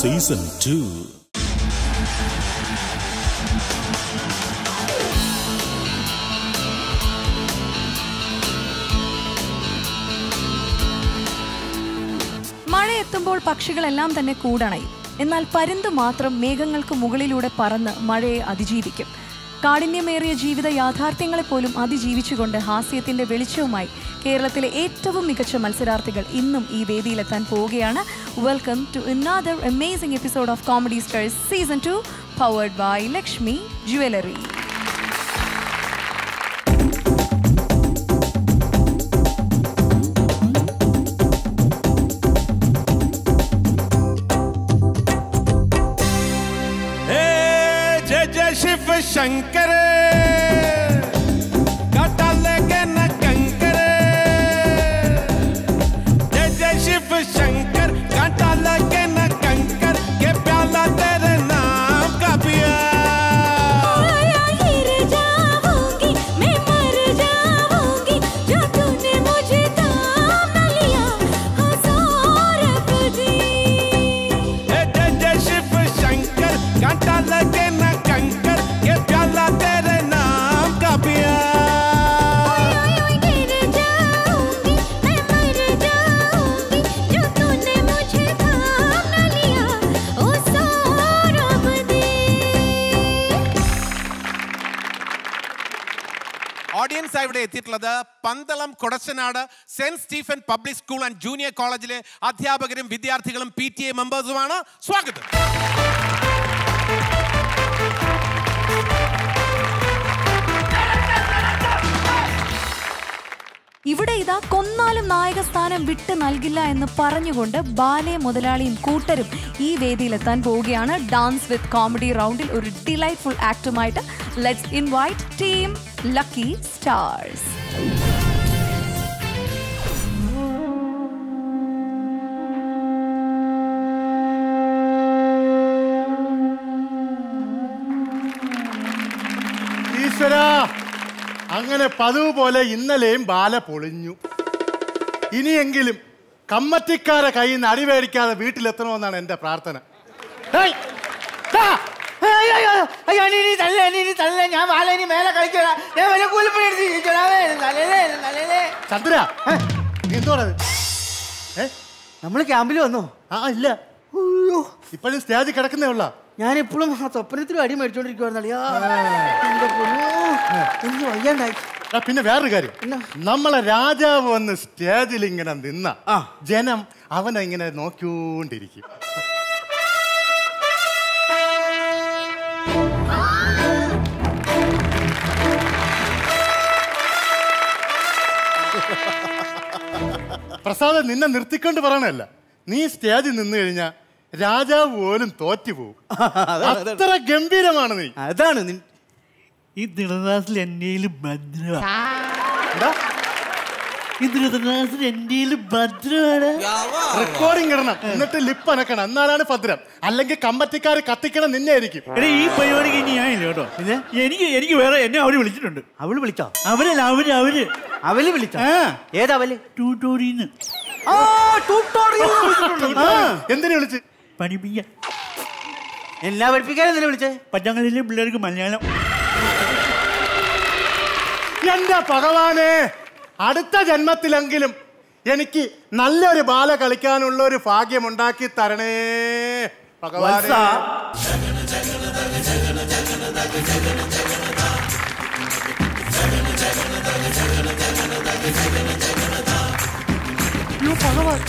Season two മഴ എത്തുമ്പോൾ പക്ഷികളെല്ലാം തന്നെ കൂടണയും എന്നാൽ പരുന്ത് മാത്രം മേഘങ്ങൾക്ക് മുകളിലൂടെ പറന്ന് മഴയെ അതിജീവിക്കും. കാഠിന്യമേറിയ ജീവിത യാഥാർത്ഥ്യങ്ങളെപ്പോലും അതിജീവിച്ചുകൊണ്ട് ഹാസ്യത്തിന്റെ വെളിച്ചവുമായി കേരളത്തിലെ ഏറ്റവും മികച്ച മത്സരാർത്ഥികൾ ഇന്നും ഈ വേദിയിലെത്താൻ പോവുകയാണ്. Welcome to another amazing episode of comedy stars season two powered by Lakshmi jewellery tan. Audience ഇവിടെ എത്തിയിട്ടുള്ളത്. Pandalam Kodachanad Saint Stephen public school and junior കോളേജിലെ അധ്യാപകരും വിദ്യാർത്ഥികളും പി ടി എ മെമ്പേഴ്സുമാണ്. സ്വാഗതം. ഇവിടെ ഇതാ കൊന്നാലും നായക സ്ഥാനം വിട്ടു നൽകില്ല എന്ന് പറഞ്ഞുകൊണ്ട് ബാലെ മുതലാളിയും കൂട്ടരും ഈ വേദിയിലെത്താൻ പോവുകയാണ്. ഡാൻസ് വിത്ത് കോമഡി റൗണ്ടിൽ ഒരു delightful ആക്ടുമായിട്ട് let's invite team lucky stars Eshwara അങ്ങനെ പതിവ് പോലെ ഇന്നലെയും ബാല പൊളിഞ്ഞു. ഇനിയെങ്കിലും കമ്മറ്റിക്കാരെ കയ്യിൽ നിന്ന് അടിവേടിക്കാതെ വീട്ടിലെത്തണമെന്നാണ് എന്റെ പ്രാർത്ഥന! അയ്യോ, നീ നീ തല്ല, നീ നീ തല്ല, ഞാൻ വാല ഇനി മേലെ കളിക്കടാ ഞാൻ വല്ല കൂലിപ്പണി എടുത്ത്. ചന്ദ്ര നീ എന്തോടത് ഏ? നമ്മൾ ക്യാമ്പിൽ വന്നോ? ആ ഇല്ല. ഇപ്പോഴും സ്റ്റേജിൽ കിടക്കുന്നേ ഉള്ള. ഞാൻ ഇപ്പോഴും ആ സ്വപ്നത്തിലും അടി എനിക്ക് വയ്യാണ്ടായി. പിന്നെ വേറൊരു കാര്യം. നമ്മളെ രാജാവ് വന്ന് സ്റ്റേജിൽ ഇങ്ങനെ നിന്ന ആ. ജനം അവനെ ഇങ്ങനെ നോക്കിക്കൊണ്ടിരിക്കും. പ്രസാദ് നിന്നെ നിർത്തിക്കൊണ്ട് പറയണല്ല നീ സ്റ്റേജിൽ നിന്ന് കഴിഞ്ഞാൽ രാജാവ് പോലും തോറ്റുപോകും അത്ര ഗംഭീരമാണ് നീ. അതാണ് ഈ ദൃഢദാസിൽ എന്റെ ഭദ്രമാണ് ഈ ദൃഢദാസിൽ എന്റെ ഭദ്രമാണ് റെക്കോർഡിംഗ് ഇടണം. എന്നിട്ട് ലിപ്പ് അനക്കണം. എന്നാലാണ് ഭദ്രം. അല്ലെങ്കിൽ കമ്പറ്റിക്കാർ കത്തിക്കണം നിന്നെ ആയിരിക്കും. എടാ ഈ പരിപാടിക്ക് ഇനി ഞാനില്ല കേട്ടോ. എനിക്ക് എനിക്ക് വേറെ എന്നെ അവർ വിളിച്ചിട്ടുണ്ട്. അവൾ വിളിച്ചോ? അവരല്ല അവർ അവർ. അവൽ വിളിച്ചോ? ഏതാ ഏതവൽ ട്യൂട്ടോറിന്ന് എന്തിനു വിളിച്ച്? പഠിപ്പിക്കാൻ എല്ലാ പഠിപ്പിക്കാനും എന്തിനാ വിളിച്ചേ? പറ്റങ്ങളിലെ പിള്ളേർക്ക് മലയാളം. എന്റെ ഭഗവാനെ അടുത്ത ജന്മത്തിലെങ്കിലും എനിക്ക് നല്ലൊരു ബാല കളിക്കാനുള്ള ഒരു ഭാഗ്യം ഉണ്ടാക്കി തരണേ ഭഗവാനെ ഭഗവാൻ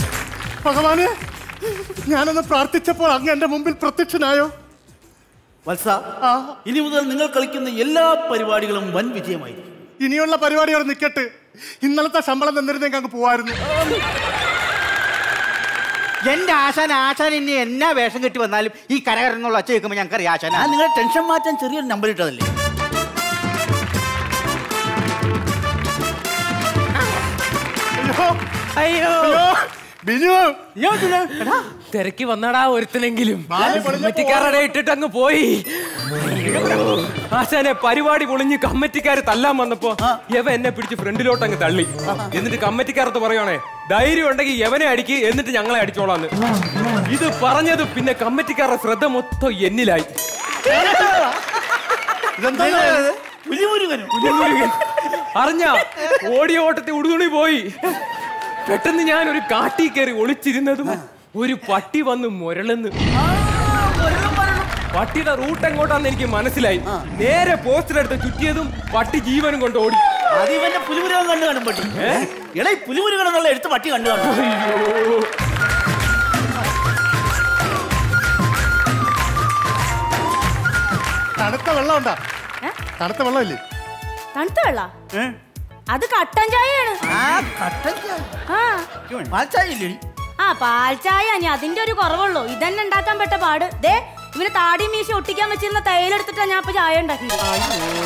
ഭഗവാനെ ഞാനൊന്ന് പ്രാർത്ഥിച്ചപ്പോൾ അങ്ങ് എന്റെ മുമ്പിൽ പ്രത്യക്ഷനായോ? വത്സ ഇനി മുതൽ നിങ്ങൾ കളിക്കുന്ന എല്ലാ പരിപാടികളും വൻ വിജയമായിരിക്കും. ഇനിയുള്ള പരിപാടികൾ നിൽക്കട്ടെ. ഇന്നലത്തെ ശമ്പളം തന്നിരുന്നെങ്കിൽ അങ്ങ് പോവായിരുന്നു. എന്റെ ആശാൻ ആശാൻ ഇനി എന്നാ വേഷം കെട്ടി വന്നാലും ഈ കരകരന്നുള്ള ഒച്ച കേൾക്കുമ്പോ ഞങ്ങൾക്കറിയാം ആശാൻ ആ നിങ്ങളുടെ ടെൻഷൻ മാറ്റാൻ ചെറിയൊരു നമ്പർ ഇട്ടതല്ലേ? അയ്യോ. തിരക്കി വന്നടാ ഒരുത്തനെങ്കിലും. കമ്മിറ്റിക്കാരുടെ ഇട്ടിട്ട് അങ്ങ് പോയി. ആശാനെ പരിപാടി പൊളിഞ്ഞ് കമ്മിറ്റിക്കാര് തല്ലാൻ വന്നപ്പോ യവ എന്നെ പിടിച്ച് ഫ്രണ്ടിലോട്ട് അങ്ങ് തള്ളി. എന്നിട്ട് കമ്മിറ്റിക്കാരത്ത് പറയണേ ധൈര്യം ഉണ്ടെങ്കിൽ യവനെ അടിക്ക് എന്നിട്ട് ഞങ്ങളെ അടിച്ചോളാന്ന്. ഇത് പറഞ്ഞത് പിന്നെ കമ്മിറ്റിക്കാരുടെ ശ്രദ്ധ മൊത്തം എന്നിലായി. അറിഞ്ഞ? ഓടിയ ഓട്ടത്തിൽ ഉടുതുണി പോയി. പെട്ടെന്ന് ഞാൻ ഒരു കാട്ടി കയറി ഒളിച്ചിരുന്നതും ഒരു പട്ടി വന്ന് മുരളെന്ന്. പട്ടിയുടെ റൂട്ട് എങ്ങോട്ടാന്ന് എനിക്ക് മനസ്സിലായി. നേരെ പോസ്റ്റർ എടുത്ത് ചുറ്റിയതും പട്ടി ജീവനും കൊണ്ട് ഓടി. അത് ഇവന്റെ പുലിമുരുകൻ കണ്ടു കാണും പട്ടി. പുലിമുരുകൻ എന്നുള്ള എടുത്ത് പട്ടി കണ്ടു കാണും. തണുത്ത വെള്ളം ഉണ്ടാ തണുത്ത വെള്ളമില്ലേ? തണുത്ത വെള്ള? അത് കട്ടൻ ചായയാണ്. ആ പാൽ ചായ. അതിന്റെ ഒരു കുറവുള്ളൂ. ഇതന്നെ ഉണ്ടാക്കാൻ പെട്ട പാട്. ദേ ഇവന് താടി മീശ ഒട്ടിക്കാൻ വെച്ചിരുന്ന തൈലെടുത്തിട്ടാ ഞാൻ ഇപ്പൊ ചായ ഉണ്ടാക്കി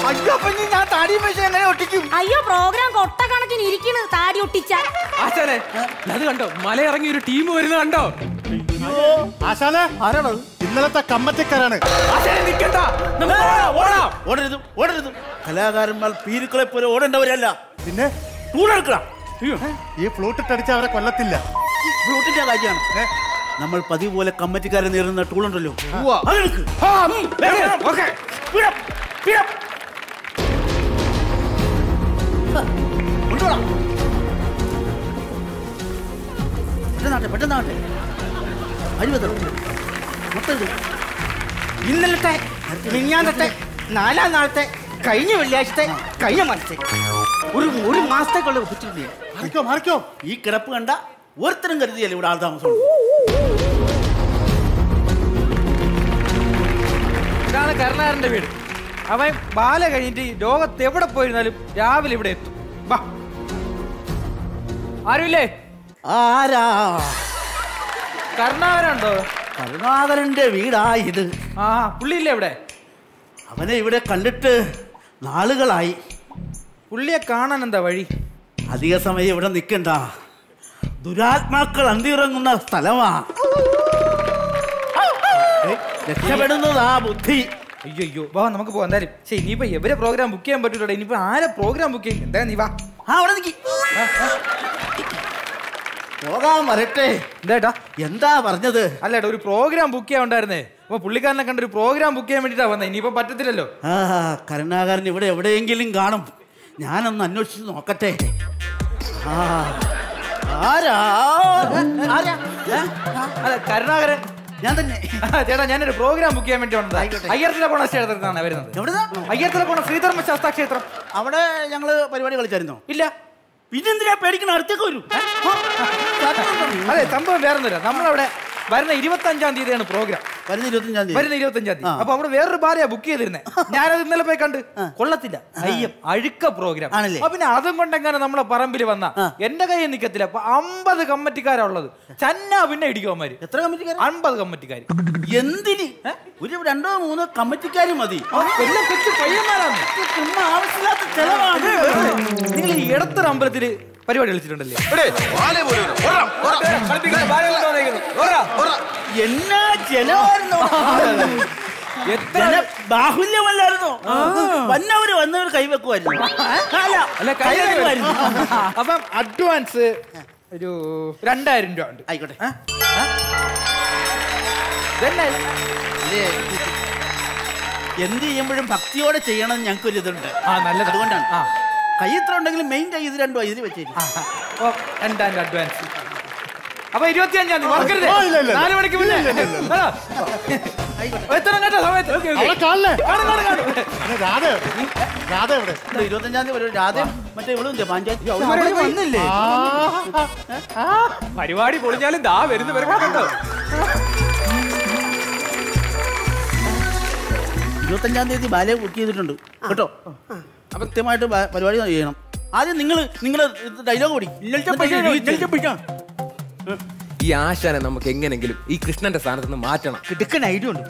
അയ്യോ അപ്പൊ ഇനി ഞാൻ താടി മീശ എങ്ങനെ ഒട്ടിക്കും? അയ്യോ പ്രോഗ്രാം കൊട്ടക്കണക്കിന് ഇരിക്കണ് താടി ഒട്ടിച്ച. ആശാനെ അത് കണ്ടോ? മലയിറങ്ങി ഒരു ടീം വരുന്നത് കണ്ടോ? ആശാനെ ആരാണത് ഇന്നലത്തെ ഓടാം ഓടരുത് ഓടരുത്. കലാകാരന്മാർ പീരുക്കളെ പോലെ ഓടേണ്ടവരല്ല. പിന്നെ? ടൂണെടുക്കണം ഈ ഫ്ലൂട്ട് ഇട്ടടിച്ച അവരെ കൊല്ലത്തില്ല. ഫ്ലൂട്ടിന്റെ കാര്യമാണ്. നമ്മൾ പതിവ് പോലെ കമ്മറ്റിക്കാരെ നേരിടുന്ന ടൂളുണ്ടല്ലോ. പെട്ടെന്നാട്ടെ പെട്ടെന്നാട്ടെ. ഇന്നലത്തെ മിഞ്ഞാന്നത്തെ നാലാം നാളത്തെ കഴിഞ്ഞ വെള്ളിയാഴ്ചത്തെ കഴിഞ്ഞ മാസത്തെ. ഒരു ഒരു മാസത്തേക്കുള്ള ഒപ്പിച്ചിട്ടില്ലേ മാറിക്കോ മാറിക്കോ. ഈ കിടപ്പ് കണ്ട ഒരുത്തരം കരുതിയല്ലേ ഇവിടെ ആൾ താമസം. ഇതാണ് കരുണാകരന്റെ വീട്. അവൻ ബാല കഴിഞ്ഞിട്ട് ലോകത്ത് എവിടെ പോയിരുന്നാലും രാവിലെ ഇവിടെ എത്തും. വാ. ആരുമില്ലേ? ആരാ? കരുണാകരണ്ടോ കരുണാകരന്റെ വീടാ ഇത്. ആ പുള്ളിയില്ലേ ഇവിടെ അവനെ ഇവിടെ കണ്ടിട്ട് നാളുകളായി. പുള്ളിയെ കാണാൻ എന്താ വഴി? അധിക സമയം ഇവിടെ നിൽക്കണ്ട ദുരാത്മാക്കൾ അന്തിറങ്ങുന്ന സ്ഥലമാ. രക്ഷപ്പെടുന്നതാ ബുദ്ധി. അയ്യോ വാ നമുക്ക് പോവാം എന്തായാലും. ശരി ഇനിയിപ്പോ എവരെ പ്രോഗ്രാം ബുക്ക് ചെയ്യാൻ പറ്റൂട്ടോ ഇനിയിപ്പോ ആരെ പ്രോഗ്രാം ബുക്ക് ചെയ്യും? എന്താ നീ വാ. ആ അവിടെ നിൽക്കി പോകാൻ വരട്ടെ. എന്താ എന്താ പറഞ്ഞത്? അല്ല ഏട്ടാ ഒരു പ്രോഗ്രാം ബുക്ക് ചെയ്യാൻ ഉണ്ടായിരുന്നേ. അപ്പൊ പുള്ളിക്കാരനെ കണ്ട ഒരു പ്രോഗ്രാം ബുക്ക് ചെയ്യാൻ വേണ്ടിട്ടാ വന്നേ. ഇനിയിപ്പോ പറ്റത്തില്ലല്ലോ. ആ കരുണാകരൻ ഇവിടെ എവിടെയെങ്കിലും കാണും. ഞാനൊന്ന് അന്വേഷിച്ച് നോക്കട്ടെ. ആ. ആരാ? കരുണാകരൻ. ഞാൻ തന്നെ. ചേട്ടാ ഞാനൊരു പ്രോഗ്രാം ബുക്ക് ചെയ്യാൻ വേണ്ടി വന്നത്. അയ്യർത്തിലെ പോണ ക്ഷേത്രത്തിലാണ് വരുന്നത്. എവിടുന്നാ? അയ്യർത്തിലെ പോണ ശ്രീധർമ്മ ശാസ്ത്ര ക്ഷേത്രം. അവിടെ ഞങ്ങൾ പരിപാടി കളിച്ചായിരുന്നോ? ഇല്ല. പിന്നെന്തിനാ പേടിക്കണ? അടുത്തേക്ക് വരൂ. അതെ സംഭവം വേറൊന്നുമില്ല. നമ്മളവിടെ വരുന്ന ഇരുപത്തി അഞ്ചാം തീയതിയാണ് പ്രോഗ്രാം. വരുന്ന ഇരുപത്തഞ്ചാം തീയതി. വരുന്ന ഇരുപത്തി അഞ്ചാം തീയതി. അപ്പൊ അവിടെ വേറൊരു ബാലയാ ബുക്ക് ചെയ്തിരുന്നേ. ഞാനത് ഇന്നലെ പോയി കണ്ട്. കൊള്ളത്തില്ല. അയ്യം അഴുക്ക പ്രോഗ്രാം ആണല്ലേ? അപ്പൊ പിന്നെ അതും കൊണ്ടെങ്ങനെ നമ്മളെ പറമ്പിൽ വന്ന എന്റെ കയ്യിൽ നിക്കത്തില്ല. അപ്പൊ അമ്പത് കമ്മറ്റിക്കാരാ ഉള്ളത്. ചന്ന പിന്നെ ഇടിക്കുമാര് എത്ര കമ്മിറ്റിക്കാർ അമ്പത് കമ്മിറ്റിക്കാർ എന്തിന്? ഒരു രണ്ടോ മൂന്നോ കമ്മിറ്റിക്കാർ മതി. എല്ലാം കൊച്ചു പയ്യന്മാരാണ് ചുമ്മാ ആവശ്യമില്ലാത്ത ചെലവാണ്. നിങ്ങൾ ഈ ഇടത്തൊരു അമ്പലത്തിൽ പരിപാടി കളിച്ചിട്ടുണ്ടല്ലേ? എന്നാ ചെലവായിരുന്നോ എത്ര ജന- ബാഹുല്യമല്ലായിരുന്നോ? വന്നവര് വന്നവർ കൈവെക്കുമായിരുന്നു. അപ്പം അഡ്വാൻസ് ഒരു രണ്ടായിരം രൂപ ഉണ്ട്. ആയിക്കോട്ടെ. എന്ത് ചെയ്യുമ്പോഴും ഭക്തിയോടെ ചെയ്യണം ഞങ്ങൾക്ക് ഒരു ഇതുണ്ട് ആ നല്ലത്. അതുകൊണ്ടാണ്. ആ. ഇത്ര ഉണ്ടെങ്കിലും മെയിൻ കൈ ഇത് രണ്ടു ഇതിൽ രണ്ടായിരം രൂപ അഡ്വാൻസ് അപ്പൊ ഇരുപത്തി അഞ്ചാം തീയതി മറക്കരുത്. നാല് മണിക്ക് മുന്നേ. കേട്ടോ സമയത്ത്. ഇരുപത്തഞ്ചാം തീയതി രാധ മറ്റേ ഇവിടെ ഉണ്ട് പാഞ്ചായത്ത് വന്നില്ലേ? ആ. പരിപാടി പൊളിഞ്ഞാലും ദാ വരുന്ന കണ്ടോ ഇരുപത്തഞ്ചാം തീയതി ബാലയെ ബുക്ക് ചെയ്തിട്ടുണ്ട്. കേട്ടോ? കൃത്യമായിട്ട് പരിപാടി ചെയ്യണം. ആദ്യം നിങ്ങൾ നിങ്ങൾ ഡയലോഗ് ഓടി ഈ ആശാനെ നമുക്ക് എങ്ങനെങ്കിലും ഈ കൃഷ്ണന്റെ സ്ഥാനത്ത് നിന്ന് മാറ്റണം. കിടക്കൻ ഐഡിയ ഉണ്ട്.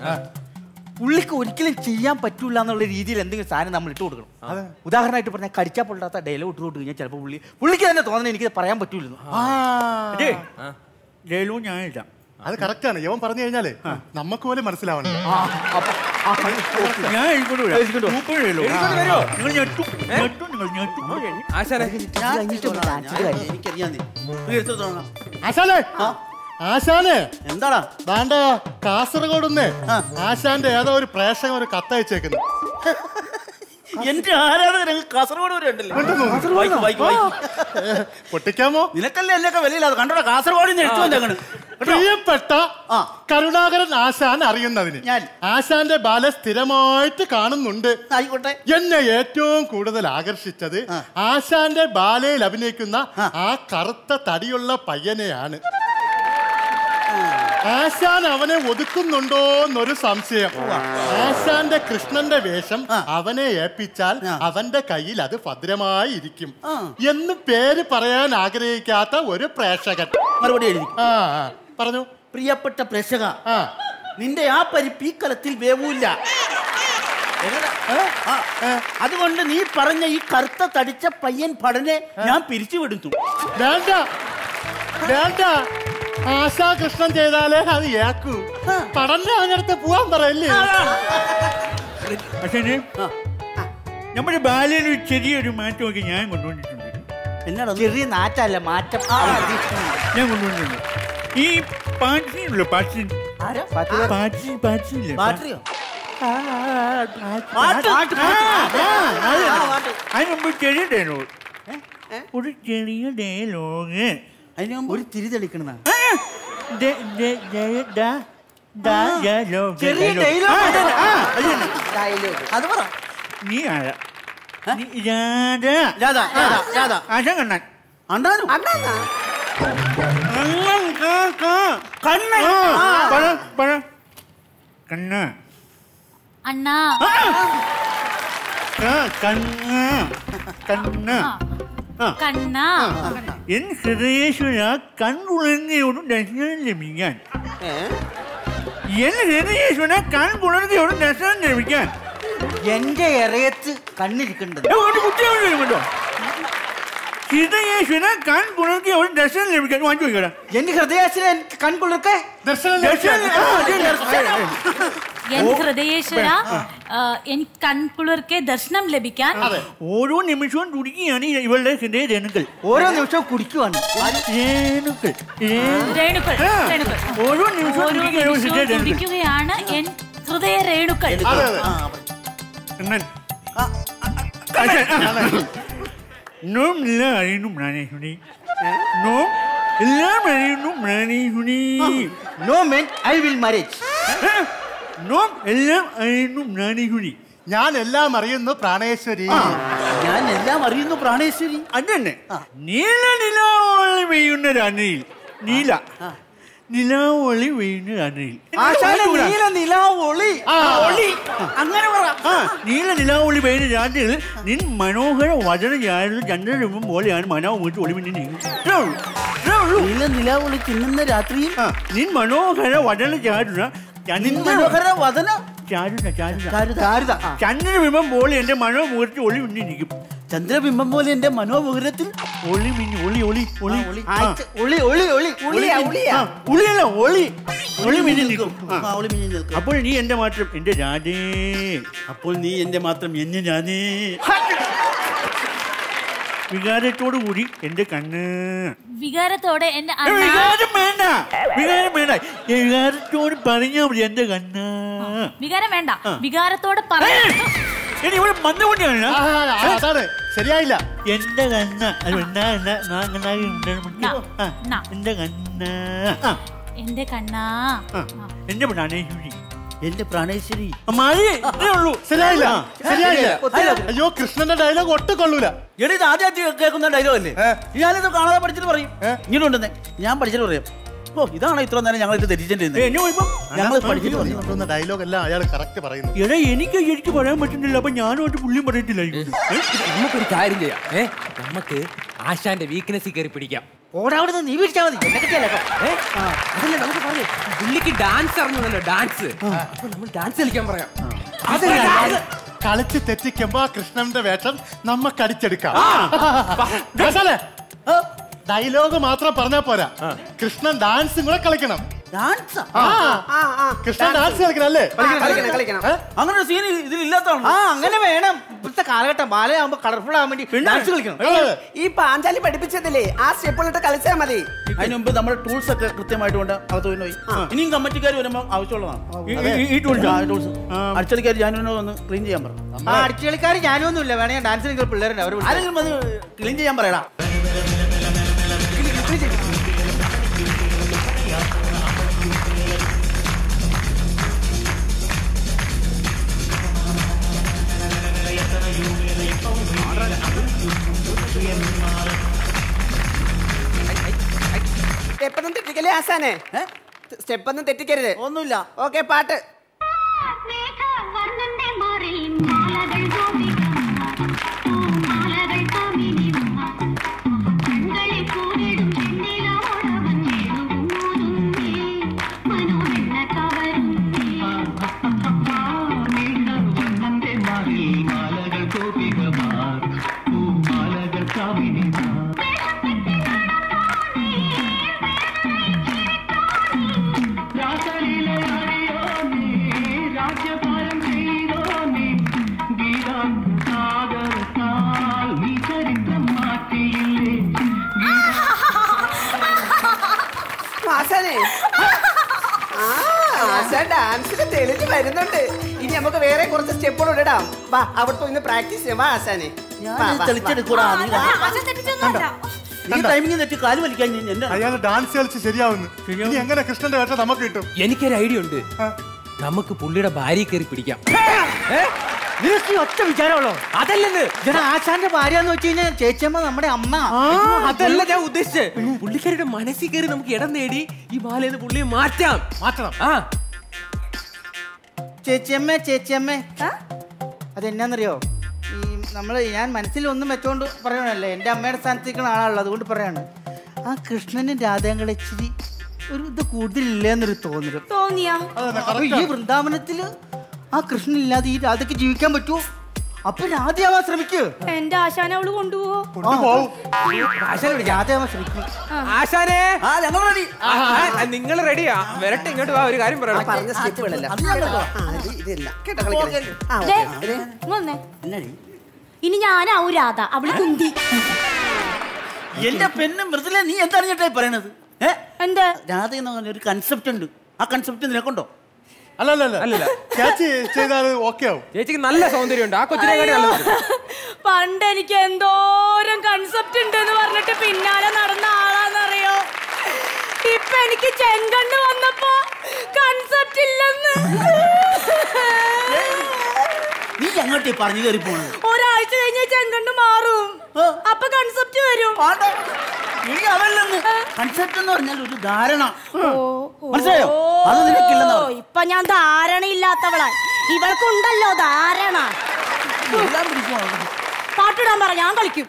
പുള്ളിക്ക് ഒരിക്കലും ചെയ്യാൻ പറ്റൂല എന്നുള്ള രീതിയിൽ എന്തെങ്കിലും സാധനം നമ്മൾ ഇട്ട് കൊടുക്കണം. ഉദാഹരണമായിട്ട് പറഞ്ഞാൽ കടിച്ചാൽ പൊള്ളാത്ത ഡയലോഗ് ഇട്ട് കൊടുത്തു കഴിഞ്ഞാൽ ചിലപ്പോൾ പുള്ളി പുള്ളിക്ക് തന്നെ തോന്നുന്നത് എനിക്ക് പറയാൻ പറ്റൂലെന്ന് ഡയലോഗ് ഞാൻ ഇടാം അത് കറക്റ്റ് ആണ് യവൻ പറഞ്ഞു കഴിഞ്ഞാലേ നമുക്ക് പോലും മനസ്സിലാവണം. ആശാനെ. എന്താടാ? ദാണ്ട കാസർഗോഡ് ആശാന്റെ ഏതോ ഒരു പ്രേക്ഷകൻ ഒരു കത്തയച്ചേക്കുന്നു എന്റെ ആരാധകർ കാസർഗോഡ് വരെ ഉണ്ടല്ലോ. പൊട്ടിക്കാമോ? നിനക്കല്ലേ എന്നൊക്കെ വിലയില്ലാതെ കണ്ടോടാ കാസർഗോഡ് നിന്ന് എടുത്തു വന്നേക്കണ്. പ്രിയപ്പെട്ട. കരുണാകരൻ ആശാൻ അറിയുന്നതിന്. ആശാന്റെ ബാല സ്ഥിരമായിട്ട് കാണുന്നുണ്ട്. ആയിക്കോട്ടെ. എന്നെ ഏറ്റവും കൂടുതൽ ആകർഷിച്ചത് ആശാന്റെ ബാലയിൽ അഭിനയിക്കുന്ന ആ. കറുത്ത തടിയുള്ള പയ്യനെയാണ്. ആശാൻ അവനെ ഒതുക്കുന്നുണ്ടോ എന്നൊരു സംശയം. ആശാന്റെ കൃഷ്ണന്റെ വേഷം അവനെ ഏൽപ്പിച്ചാൽ അവന്റെ കയ്യിൽ അത് ഭദ്രമായി ഇരിക്കും എന്ന് പേര് പറയാൻ ആഗ്രഹിക്കാത്ത ഒരു പ്രേക്ഷകൻ. മറുപടി എഴുതി. ആ, പറഞ്ഞു പ്രിയപ്പെട്ട പ്രേക്ഷക ആ. നിന്റെ ആ പരിപ്പ് ഈ കലത്തിൽ വേവൂല്ല. അതുകൊണ്ട് നീ പറഞ്ഞ ഈ കറുത്ത തടിച്ച പയ്യൻ പടനെ ഞാൻ പിരിച്ചുവിടുന്നു. വേണ്ട. വേണ്ട. ആശാ കൃഷ്ണൻ ചെയ്താലേ അത് ഏക്കൂ. പടന്റെ അങ്ങനത്തെ പോവാൻ പറയല്ലേ? പക്ഷേ നമ്മുടെ ബാലയിൽ ഒരു ചെറിയൊരു മാറ്റം ഒക്കെ ഞാൻ കൊണ്ടുവന്നിട്ടുണ്ട്. എന്നാണ് ചെറിയ നാറ്റല്ല മാറ്റം. ഞാൻ കൊണ്ടുവന്നിട്ടുണ്ട്. ഈ പാച്ചിനുള്ള പാച്ചിൻ ആരാ? പാച്ചി പാച്ചില്ലേ ബാറ്ററിയോ. അതിന് മുമ്പ് ചെറിയ ഡയലോഗ് ഒരു ചെറിയ ഡയലോഗ് അതിന് മുമ്പ് ഒരു തിരി തെളിക്കണ ചെറിയ dialogue. അത് പറ നീ രാധ രാധ രാധ അണ്ടാനും കണ്ണൻ കാ, കാ. കണ്ണൻ ആ, പറ, പറ. കണ്ണ അണ്ണാ കാ, കണ്ണ കണ്ണ ആ. കണ്ണാ എൻ ഹൃദയേശ്വര കൺകുളർന്നയോട് ദർശനം ലഭിക്കാൻ എൻ ഹൃദയേശ്വര കൺകുളർന്നയോട് ദർശനം ലഭിക്കാൻ എന്റെ ഇറയത്ത് കണ്ണിരിക്കണ്ടത് ഏ, ഒരു കുട്ടിയോട് കൺ പുണർക്കി കൺകുളർന്നയോട് ദർശനം ലഭിക്കാൻ വാങ്ങിച്ചു ചോദിക്കട്ടെ എന്റെ ഹൃദയാശ്വര എനിക്ക് ആ, അതെ, എൻ ഹൃദയേശ്വര എനിക്ക് കൺകുളിർക്കെ ദർശനം ലഭിക്കാൻ ഓരോ നിമിഷവും കുടിക്കുകയാണ് ഇവളുടെ ഹൃദയ രേണുക്കൾ. ഓരോ നിമിഷവും കുടിക്കുവാണ്. രേണുക്കൾ രേണു- രേണുക്കൾ ഓരോ നിമിഷവും തുടിക്കുകയാണ് എൻ ഹൃദയ രേണുക്കൾ. നോം എല്ലാം അറിയുന്നു പ്രാണേശ്വരി നോം എല്ലാം അറിയുന്നു പ്രാണേശ്വരി no men I will marriage നോം എല്ലാം അറിയുന്നു പ്രാണേശ്വരി ഞാൻ എല്ലാം അറിയുന്നു പ്രാണേശ്വരി. ഞാൻ എല്ലാം അറിയുന്നു പ്രാണേശ്വരി. അതന്നെ. നീല നിലാവളി പെയ്യുന്ന രാത്രിയിൽ നീല. നിലാവളി വീണ് ആശാന്റെ നീല നിലാവൊളി. അങ്ങനെ പറ. നീല നിലാവൊളി വീണ് രാത്രിയിൽ നിൻ മനോഹര വചന ചാരുന്ന ചന്ദ്രരൂപം പോലെയാണ് മനാവ് വീട്ട് ഒളിമിന് നീല നിലാവൊളി തിന്നുന്ന രാത്രിയിൽ? നിൻ മനോഹര വചന ചാരുന്ന ചന്ദ്രബിംബം പോലെ എന്റെ മനോമുഖത്ത് ഒളി മിന്നിരിക്കും ചന്ദ്രബിംബം പോലെ എന്റെ മനോമുഖത്തിൽ ഒളി മിന്നി ഒളി ഒളി ഒളി. ഒളി. ഒളി ഒളി ഒളി. ഒളി ഒളി. ഒളി മിന്നി നിൽക്കും. അപ്പോൾ നീ എന്റെ മാത്രം എന്റെ രാജേ. അപ്പോൾ നീ എന്റെ മാത്രം എന്നെ ഞാനേ വികാരത്തോടു കൂടി എന്റെ കണ്ണ്. വികാരത്തോടെ എന്റെ വേണ്ട. വികാരം വേണ്ട. വികാരത്തോട് പറഞ്ഞാ മതി എന്റെ കണ്ണ്. വികാരം വേണ്ട. വികാരത്തോടെ ഇനി ഇവിടെ അതാണ്. ശരിയായില്ല. എന്റെ കണ്ണ്. എന്റെ കണ്ണ്. എന്റെ കണ്ണാ. എന്റെ പ്രാണേശ്വരി. എന്റെ പ്രാണേശ്വരി. ശരിയായില്ല. ശരിയായില്ല. അയ്യോ കൃഷ്ണന്റെ ഡയലോഗ് ഒട്ടും കൊള്ളൂല. എടി ഇത് ആദ്യമായിട്ട് കേൾക്കുന്ന ഡയലോഗ് അല്ലേ? ഞാനിത് കാണാതെ പഠിച്ചിട്ട് പറയും. ഇങ്ങനെ ഉണ്ടെന്നേ ഞാൻ പഠിച്ചിട്ട് പറയാം. ഓ ഇതാണ് ഇത്ര നേരം ഞങ്ങൾ ഇത് തെറ്റിച്ചിട്ടുണ്ട് ഞങ്ങൾ പഠിച്ചിട്ട് പറയും ഡയലോഗ് എല്ലാം അയാൾ കറക്റ്റ് പറയുന്നു. എടാ എനിക്ക് എനിക്ക് പറയാൻ പറ്റുന്നില്ല അപ്പൊ ഞാനോട്ട് പുള്ളിയും പറയത്തില്ലായിരിക്കും ഏ? നമുക്കൊരു കാര്യം ചെയ്യാം. ഏ? നമുക്ക് ആശാന്റെ വീക്ക്നെസ് കയറി പിടിക്കാം. ഓടാവിടുന്ന് നീ പിടിച്ചാ മതി. അതല്ല നമുക്ക് പറഞ്ഞു പുള്ളിക്ക് ഡാൻസ് അറിഞ്ഞല്ലോ ഡാൻസ് അപ്പൊ നമ്മൾ ഡാൻസ് കളിക്കാൻ പറയാം. അതല്ല കളിച്ച് തെറ്റിക്കുമ്പോ കൃഷ്ണന്റെ വേഷം നമ്മക്ക് അടിച്ചെടുക്കാം. ഡയലോഗ് മാത്രം പറഞ്ഞാ പോരാ. കൃഷ്ണൻ ഡാൻസും കൂടെ കളിക്കണം. ഡാൻസ്? കൃഷ്ണൻ ഡാൻസ്. കളിക്കണം കളിക്കണം അങ്ങനെ ഒരു സീൻ ഇതിലില്ലാത്തതാണ് ആ അങ്ങനെ വേണം. ഇപ്പോഴത്തെ കാലഘട്ടം ബാലയാകുമ്പോ കളർഫുൾ ആവാൻ വേണ്ടി ഡാൻസ് കളിക്കണം. ഈ പാഞ്ചാലി പഠിപ്പിച്ചതില്ലേ ആ സ്റ്റെപ്പുകളിട്ട് കളിച്ചാൽ മതി. അതിന് മുമ്പ് നമ്മുടെ ടൂൾസ് ഒക്കെ കൃത്യമായിട്ട് കൊണ്ട് അകത്ത് പോയി ഇനിയും കമ്മിറ്റിക്കാർ വരുമ്പോൾ ആവശ്യമുള്ളതാണ്. ഈ- ടൂൾസ് ആ ടൂൾസ് അടിച്ചടിക്കാർ ജാനുവിനോ ഒന്ന് ക്ലീൻ ചെയ്യാൻ പറഞ്ഞു ഞാനും ഒന്നുമില്ല വേണേ ഡാൻസ് കളിക്കുന്ന പിള്ളേരുണ്ട്. അവർ ആരെങ്കിലും അത് ക്ലീൻ ചെയ്യാൻ പറയടാ. സ്റ്റെപ്പൊന്നും തെറ്റിക്കല്ലേ ആശാനെ സ്റ്റെപ്പൊന്നും തെറ്റിക്കരുത്. ഒന്നുമില്ല. ഓക്കെ പാട്ട്. ഡാൻസിന് തെളിഞ്ഞ് വരുന്നുണ്ട്. ഇനി നമുക്ക് വേറെ കുറച്ച് സ്റ്റെപ്പുകൾ ഇടാം. വാ അവിടെ ഇന്ന് പ്രാക്ടീസ് ചെയ്യാം. വാ ആശാനെ. അയാൾ ഡാൻസ് കളിച്ച് ശരിയാവുന്നു. ഇനി എങ്ങനെ കൃഷ്ണന്റെ വേഷം നമുക്ക് കിട്ടും? എനിക്കൊരു ഐഡിയ ഉണ്ട്. നമുക്ക് പുള്ളിയുടെ ഭാര്യ കയറി പിടിക്കാം. നിനക്ക് ഒറ്റ വിചാരമുള്ളോ? അതല്ലെന്ന്. ഞാൻ ആശാന്റെ ഭാര്യ എന്ന് വെച്ച് കഴിഞ്ഞാൽ ചേച്ചിയമ്മ നമ്മുടെ അമ്മ. അതല്ല ഞാൻ ഉദ്ദേശിച്ചത്. പുള്ളിക്കാരുടെ മനസ്സിൽ കയറി നമുക്ക് ഇടം നേടി ഈ ബാലയെന്ന് പുള്ളിയെ മാറ്റാം. മാറ്റണം. ആ. ചേച്ചിയമ്മ ചേച്ചിയമ്മ. അതെന്നാന്നറിയോ? ഈ നമ്മൾ ഞാൻ മനസ്സിൽ ഒന്നും വെച്ചോണ്ട് പറയണല്ലേ എന്റെ അമ്മയുടെ സ്ഥാനത്ത് നിൽക്കുന്ന ആളാണല്ലോ അതുകൊണ്ട് പറയാണ്. ആ കൃഷ്ണനും രാധയും കൂടെ ഇച്ചിരി ഒരു ഇത് കൂടുതലില്ലെന്നൊരു തോന്നുന്നു തോന്നിയാ? ഈ വൃന്ദാവനത്തിൽ ആ കൃഷ്ണൻ ഇല്ലാതെ ഈ രാധയ്ക്ക് ജീവിക്കാൻ പറ്റുമോ അപ്പൊ രാധയാവാൻ ശ്രമിക്ക്. എന്റെ ആശാനെ അവൾ കൊണ്ടുപോവോ? കൊണ്ടുപോകും ആശാനെ നിങ്ങൾ റെഡിയാ വരട്ടെ ഇങ്ങോട്ട് വാ ഒരു കാര്യം പറയണം. ഇനി ഞാനാവും രാധ അവൾ കുന്തി. എന്റെ പെണ്ണും മൃദുല നീ എന്താണ് ചേട്ടാ ഈ പറയണത്? എന്താ എന്ത്? രാധ എന്ന് പറഞ്ഞ ഒരു കൺസെപ്റ്റ് ഉണ്ട്. ആ കൺസെപ്റ്റ് നിനക്കുണ്ടോ? അല്ലല്ല. ചേച്ചി ചെയ്താൽ ഓക്കെ ആവും. ചേച്ചിക്ക് നല്ല സൗന്ദര്യമുണ്ട്. ആ കൊച്ചിനെ നല്ലത് പണ്ട് എനിക്ക് എന്തോരം കൺസെപ്റ്റ് ഉണ്ട് എന്ന് പറഞ്ഞിട്ട് പിന്നാലെ നടന്ന ആളാന്നറിയോ? ഇപ്പൊ എനിക്ക് ചെങ്കണ്ണ് വന്നപ്പോ കൺസെപ്റ്റ് ഇല്ലെന്ന്. നീ പറഞ്ഞു കയറി പോണത്. ഒരാഴ്ച കഴിഞ്ഞ ചെങ്കണ്ണു മാറും. അപ്പൊ കൺസെപ്റ്റ് വരും. ഇപ്പൊ ഞാൻ അതല്ലെന്ന്. കൺസെപ്റ്റ് എന്ന് പറഞ്ഞാൽ ഒരു ധാരണ. മനസ്സിലായോ? അത് നിനക്കില്ലെന്നാ ഇപ്പൊ ഞാൻ ധാരണയില്ലാത്തവളാ. ഇവൾക്കുണ്ടല്ലോ ധാരണ. പാട്ടിടാൻ പറ ഞാൻ കളിക്കും.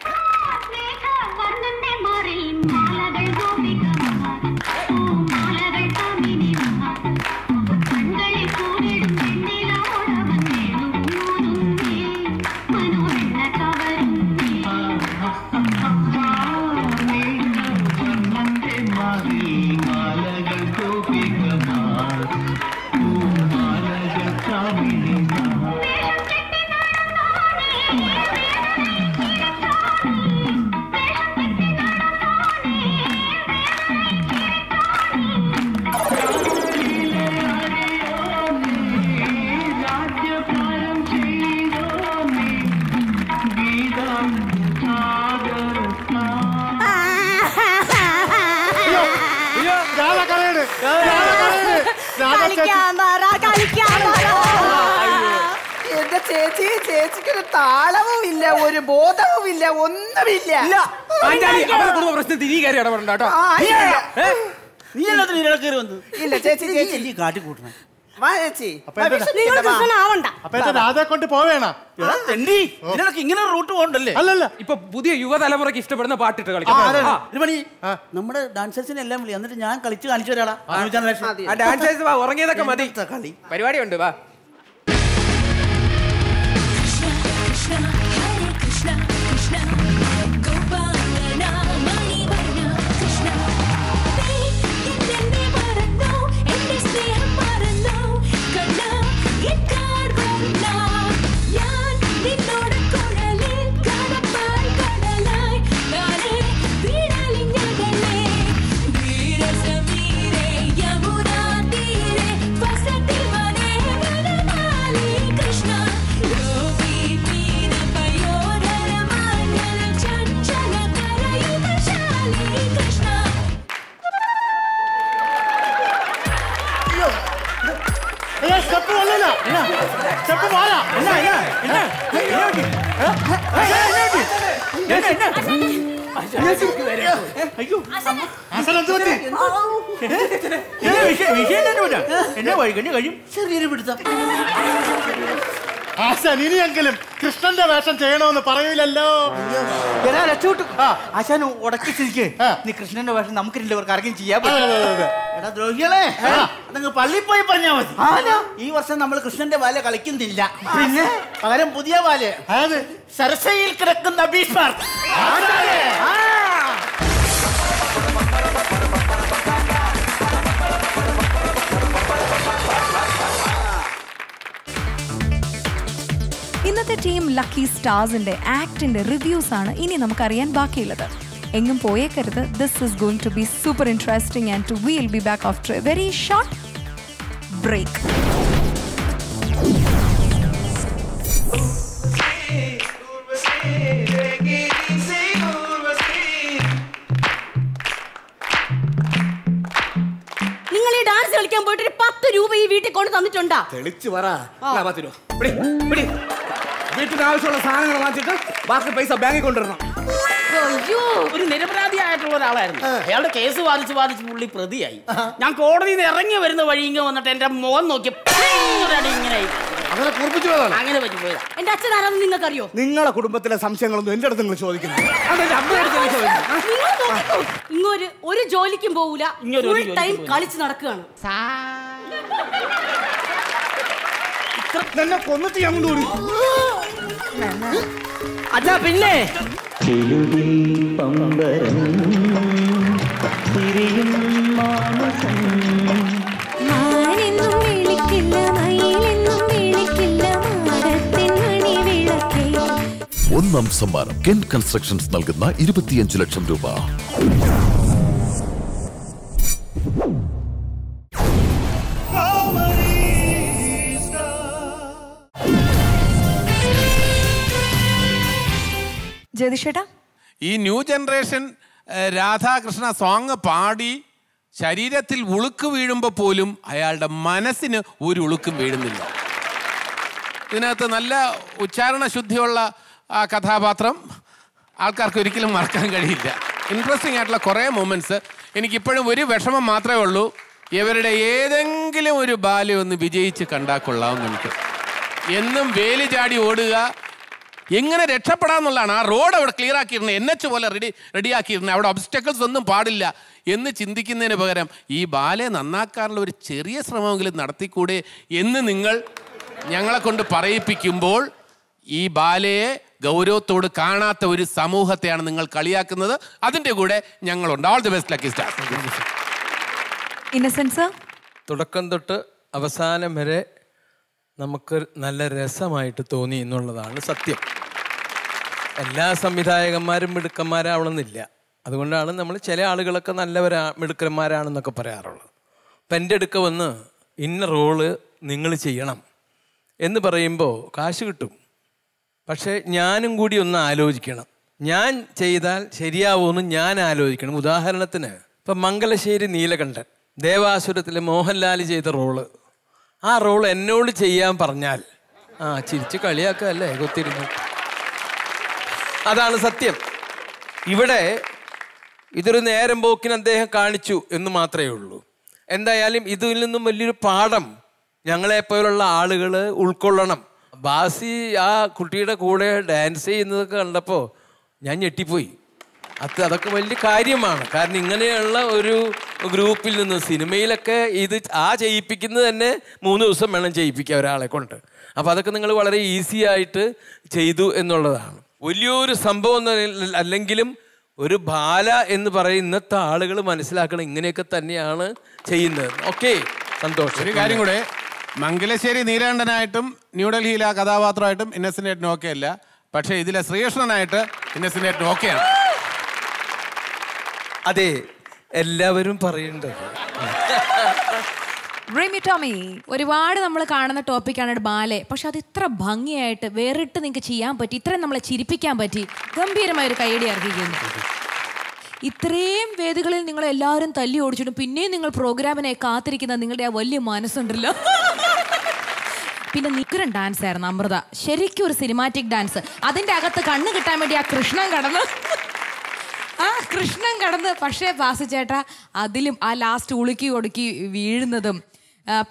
കളിക്കാൻ പറ കളിക്കാൻ പറ എന്റെ ചേച്ചി ചേച്ചിക്കൊരു താളവും ഇല്ല. ഒരു ബോധവും ഇല്ല ഒന്നുമില്ല പ്രശ്നത്തിൽ നീ കയറി ഇടപെടണ്ട കേട്ടോ. നീ എല്ലാത്തിനും കയറി വന്നു ഇല്ല ചേച്ചി നീ ചേച്ചി. അല്ലേ കൊണ്ട് പോവേണ? എടാ, ഇങ്ങനെ ഒരു റൂട്ട് പോകണ്ടല്ലേ? അല്ലല്ല. ഇപ്പൊ പുതിയ യുവതലമുറയ്ക്ക് ഇഷ്ടപ്പെടുന്ന പാട്ടിട്ട് കളിക്കാം. നമ്മുടെ ഡാൻസേഴ്സിനെ എല്ലാം വിളി. എന്നിട്ട് ഞാൻ കളിച്ച് കാണിച്ചു തരാളാ ഡാൻസേഴ്സ് വാ ഉറങ്ങിയതൊക്കെ മതി. പരിപാടി ഉണ്ട് വാ. അയ്യോ എന്ത് പറ്റി? എന്നാ വിഷയം വിഷയം തന്നെ പറ്റാ എന്നാ വൈകി കഴിയും ചെറിയൊരു പിടുത്തം. ആശാൻ ഇനിയെങ്കിലും കൃഷ്ണന്റെ വേഷം ചെയ്യണമെന്ന് പറയൂലല്ലോ. എടാ രക്ഷപ്പെട്ടു ആശാൻ ഉടക്കി ചിരിക്കേ. നീ കൃഷ്ണന്റെ വേഷം നമുക്ക് രണ്ടുപേർക്ക് ആർക്കും ചെയ്യാൻ. എടാ ദ്രോഹികളെ. നിങ്ങൾ പള്ളിയിൽ പോയി പറഞ്ഞാ മതി. ഈ വർഷം നമ്മൾ കൃഷ്ണന്റെ വാല കളിക്കുന്നില്ല. പിന്നെ? പകരം പുതിയ വാല. അതെ സരസയിൽ കിടക്കുന്ന ഭീഷ്മർ. ഇന്നത്തെ ടീം ലക്കി സ്റ്റാർസിന്റെ ആക്ടിന്റെ റിവ്യൂസ് ആണ് ഇനി നമുക്കറിയാൻ ബാക്കിയുള്ളത്. എങ്ങും പോയേക്കരുത്. This is going to be super interesting and to will be back after a very short break നിങ്ങൾ ഈ ഡാൻസ് കളിക്കാൻ പോയിട്ട് ഒരു പത്ത് രൂപ ഈ വീട്ടിൽ കൊണ്ട് തന്നിട്ടുണ്ടാ? തെളിച്ചു പറ. ഇതാ പത്ത് രൂപ. വീട്ടിന് ആവശ്യമുള്ള സാധനങ്ങൾ വാങ്ങിച്ചിട്ട് ബാക്കി പൈസ ബാങ്കിൽ കൊണ്ടുവരണം. അയ്യോ ഒരു നിരപരാധിയായിട്ടുള്ള ഒരാളായിരുന്നു. അയാളുടെ കേസ് വാദിച്ച് വാദിച്ച് പുള്ളി പ്രതിയായി. ഞാൻ കോടതിയിൽ നിന്ന് ഇറങ്ങി വരുന്ന വഴി ഇങ്ങനെ വന്നിട്ട് എന്റെ മുഖം നോക്കി ഇങ്ങനെ. അങ്ങനെ കുറിപ്പിച്ചു പോയതാണ്. അങ്ങനെ പറ്റി പോയതാ. എന്റെ അച്ഛൻ ആരാന്ന് നിങ്ങൾക്കറിയോ? നിങ്ങളെ കുടുംബത്തിലെ സംശയങ്ങളൊന്നും എന്റെ അടുത്ത് നിങ്ങൾ ചോദിക്കുന്നു. ഇങ്ങൊരു ഒരു ജോലിക്കും പോകൂല ഫുൾ ടൈം. കളിച്ച് നടക്കുകയാണ്. എന്നെ കൊന്നിട്ട് ഞാൻ കൊണ്ടുപോയി അച്ഛാ പിന്നെ. പമ്പരം തിരിയും മാനസം മാനെന്നും വിളിക്കില്ല മയിലെന്നും വിളിക്കില്ല മാടത്തിൻ മണിവിളക്കേ ഒന്നാം സമ്മാനം കെൻ കൺസ്ട്രക്ഷൻസ് നൽകുന്ന ഇരുപത്തിയഞ്ച് ലക്ഷം രൂപ. ജ്യോതിഷേട്ടാ ഈ ന്യൂ ജനറേഷൻ രാധാകൃഷ്ണ സോങ് പാടി ശരീരത്തിൽ ഉളുക്ക് വീഴുമ്പോൾ പോലും അയാളുടെ മനസ്സിന് ഒരു ഉളുക്കും വീഴുന്നില്ല. ഇതിനകത്ത് നല്ല ഉച്ചാരണ ശുദ്ധിയുള്ള ആ കഥാപാത്രം ആൾക്കാർക്ക് ഒരിക്കലും മറക്കാൻ കഴിയില്ല. ഇൻട്രസ്റ്റിംഗ് ആയിട്ടുള്ള കുറേ മൊമെന്റ്സ് എനിക്കിപ്പോഴും ഒരു വിഷമം മാത്രമേ ഉള്ളൂ. ഇവരുടെ ഏതെങ്കിലും ഒരു ബാല്യം ഒന്ന് വിജയിച്ച് കണ്ടാൽ കൊള്ളാമെന്ന് എനിക്ക്. എന്നും വേലി ചാടി ഓടുക എങ്ങനെ രക്ഷപ്പെടാമെന്നുള്ളതാണ് ആ റോഡ് അവിടെ ക്ലിയർ ആക്കിയിരുന്നത് എൻ എച്ച് പോലെ റെഡി റെഡിയാക്കിയിരുന്നത് അവിടെ ഒബ്സ്റ്റക്കിൾസ് ഒന്നും പാടില്ല എന്ന് ചിന്തിക്കുന്നതിന് പകരം ഈ ബാലെ നന്നാക്കാനുള്ള ഒരു ചെറിയ ശ്രമമെങ്കിലും നടത്തിക്കൂടെ എന്ന് നിങ്ങൾ ഞങ്ങളെ കൊണ്ട് പറയിപ്പിക്കുമ്പോൾ ഈ ബാലയെ ഗൗരവത്തോട് കാണാത്ത ഒരു സമൂഹത്തെയാണ് നിങ്ങൾ കളിയാക്കുന്നത്. അതിന്റെ കൂടെ ഞങ്ങളുണ്ട്. All the best lucky star innocence തുടക്കം തൊട്ട് അവസാനം വരെ നമുക്ക് നല്ല രസമായിട്ട് തോന്നി എന്നുള്ളതാണ് സത്യം. എല്ലാ സംവിധായകന്മാരും മിടുക്കന്മാരാവണമെന്നില്ല. അതുകൊണ്ടാണ് നമ്മൾ ചില ആളുകളൊക്കെ നല്ലവരാ മിടുക്കന്മാരാണെന്നൊക്കെ പറയാറുള്ളത്. അപ്പം എന്റെ അടുക്ക വന്ന് ഇന്ന റോൾ നിങ്ങൾ ചെയ്യണം എന്ന് പറയുമ്പോൾ കാശ് കിട്ടും. പക്ഷേ ഞാനും കൂടി ഒന്ന് ആലോചിക്കണം. ഞാൻ ചെയ്താൽ ശരിയാവുമെന്ന് ഞാൻ ആലോചിക്കണം. ഉദാഹരണത്തിന് ഇപ്പം മംഗലശ്ശേരി നീലകണ്ഠൻ ദേവാസുരത്തിലെ മോഹൻലാൽ ചെയ്ത റോൾ. ആ റോൾ എന്നോട് ചെയ്യാൻ പറഞ്ഞാൽ ആ ചിരിച്ച് കളിയാക്കുക അല്ലേ കൊത്തിരുന്നു. അതാണ് സത്യം. ഇവിടെ ഇതൊരു നേരം പോക്കിന് അദ്ദേഹം കാണിച്ചു എന്ന് മാത്രമേ ഉള്ളൂ. എന്തായാലും ഇതിൽ നിന്നും വലിയൊരു പാഠം ഞങ്ങളെപ്പോലുള്ള ആളുകൾ ഉൾക്കൊള്ളണം. ബാസി ആ കുട്ടിയുടെ കൂടെ ഡാൻസ് ചെയ്യുന്നതൊക്കെ കണ്ടപ്പോൾ ഞാൻ ഞെട്ടിപ്പോയി. അത് അതൊക്കെ വലിയ കാര്യമാണ്. കാരണം ഇങ്ങനെയുള്ള ഒരു ഗ്രൂപ്പിൽ നിന്ന് സിനിമയിലൊക്കെ ഇത് ആ ചെയ്യിപ്പിക്കുന്നത് തന്നെ മൂന്ന് ദിവസം വേണം ചെയ്യിപ്പിക്കുക ഒരാളെ കൊണ്ട്. അപ്പോൾ അതൊക്കെ നിങ്ങൾ വളരെ ഈസി ആയിട്ട് ചെയ്തു എന്നുള്ളതാണ്. വലിയൊരു സംഭവം അല്ലെങ്കിലും ഒരു ബാല എന്ന് പറയുന്ന ഇന്നത്തെ ആളുകൾ മനസ്സിലാക്കണം ഇങ്ങനെയൊക്കെ തന്നെയാണ് ചെയ്യുന്നത്. ഓക്കെ സന്തോഷം. ഒരു കാര്യം കൂടെ. മംഗലശ്ശേരി നീലകണ്ഠനായിട്ടും ന്യൂഡൽഹിയിലെ ആ കഥാപാത്രമായിട്ടും ഇന്നസിനേറ്റിന് ഓക്കെ അല്ല പക്ഷേ ഇതിലെ ശ്രീകൃഷ്ണനായിട്ട് ഇന്നസിനേറ്റിന് ഓക്കെയാണ് അതെ എല്ലാവരും പറയുന്നുണ്ട്. റിമി ടോമി ഒരുപാട് നമ്മൾ കാണുന്ന ടോപ്പിക്കാണ് ബാലെ. പക്ഷെ അത് ഇത്ര ഭംഗിയായിട്ട് വേറിട്ട് നിങ്ങൾക്ക് ചെയ്യാൻ പറ്റി ഇത്രയും നമ്മളെ ചിരിപ്പിക്കാൻ പറ്റി ഗംഭീരമായ ഒരു കൈയടി അർഹിക്കുന്നു. ഇത്രയും വേദികളിൽ നിങ്ങൾ എല്ലാവരും തല്ലി ഓടിച്ചിട്ടും പിന്നെയും നിങ്ങൾ പ്രോഗ്രാമിനെ കാത്തിരിക്കുന്ന നിങ്ങളുടെ ആ വലിയ മനസ്സുണ്ടല്ലോ. പിന്നെ നിക്കുരൻ ഡാൻസ് ആയിരുന്നു അമൃത. ശരിക്കും ഒരു സിനിമാറ്റിക് ഡാൻസ് അതിന്റെ അകത്ത് കണ്ണ് കിട്ടാൻ വേണ്ടി ആ കൃഷ്ണൻ കടന്ന് ആ കൃഷ്ണൻ കടന്ന് പക്ഷേ വാസു ചേട്ട അതിലും ആ ലാസ്റ്റ് ഉളുക്കി ഒടുക്കി വീഴുന്നതും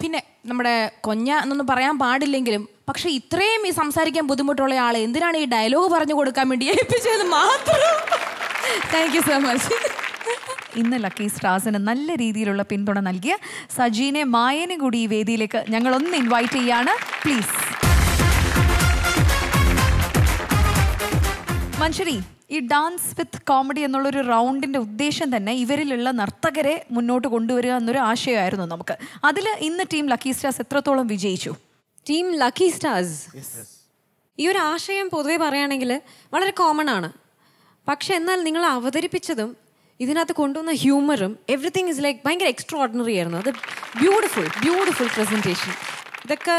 പിന്നെ നമ്മുടെ കൊഞ്ഞ എന്നൊന്നും പറയാൻ പാടില്ലെങ്കിലും പക്ഷെ ഇത്രയും ഈ സംസാരിക്കാൻ ബുദ്ധിമുട്ടുള്ള ആളെ എന്തിനാണ് ഈ ഡയലോഗ് പറഞ്ഞു കൊടുക്കാൻ വേണ്ടി ഏൽപ്പിച്ചത് മാത്രം? താങ്ക് യു സോ മച്ച് ഇന്ന് ലക്കി സ്റ്റാർസിന് നല്ല രീതിയിലുള്ള പിന്തുണ നൽകിയ സജീനെ മായനെ കൂടി ഈ വേദിയിലേക്ക് ഞങ്ങളൊന്ന് ഇൻവൈറ്റ് ചെയ്യാണ്. പ്ലീസ് മനുഷ്യരി ഈ ഡാൻസ് വിത്ത് കോമഡി എന്നുള്ളൊരു റൗണ്ടിന്റെ ഉദ്ദേശം തന്നെ ഇവരിലുള്ള നർത്തകരെ മുന്നോട്ട് കൊണ്ടുവരിക എന്നൊരു ആശയമായിരുന്നു നമുക്ക്. അതിൽ ഇന്ന് ടീം ലക്കി സ്റ്റാർസ് എത്രത്തോളം വിജയിച്ചു? Team lucky stars? ഈ ഒരു ആശയം പൊതുവെ പറയുകയാണെങ്കിൽ വളരെ കോമൺ ആണ്. പക്ഷെ എന്നാൽ നിങ്ങൾ അവതരിപ്പിച്ചതും ഇതിനകത്ത് കൊണ്ടുവന്ന ഹ്യൂമറും എവറിത്തിങ് ഇസ് ലൈക്ക് ഭയങ്കര എക്സ്ട്രാ ഓർഡിനറി ആയിരുന്നു. അത് ബ്യൂട്ടിഫുൾ ബ്യൂട്ടിഫുൾ പ്രസന്റേഷൻ ഇതൊക്കെ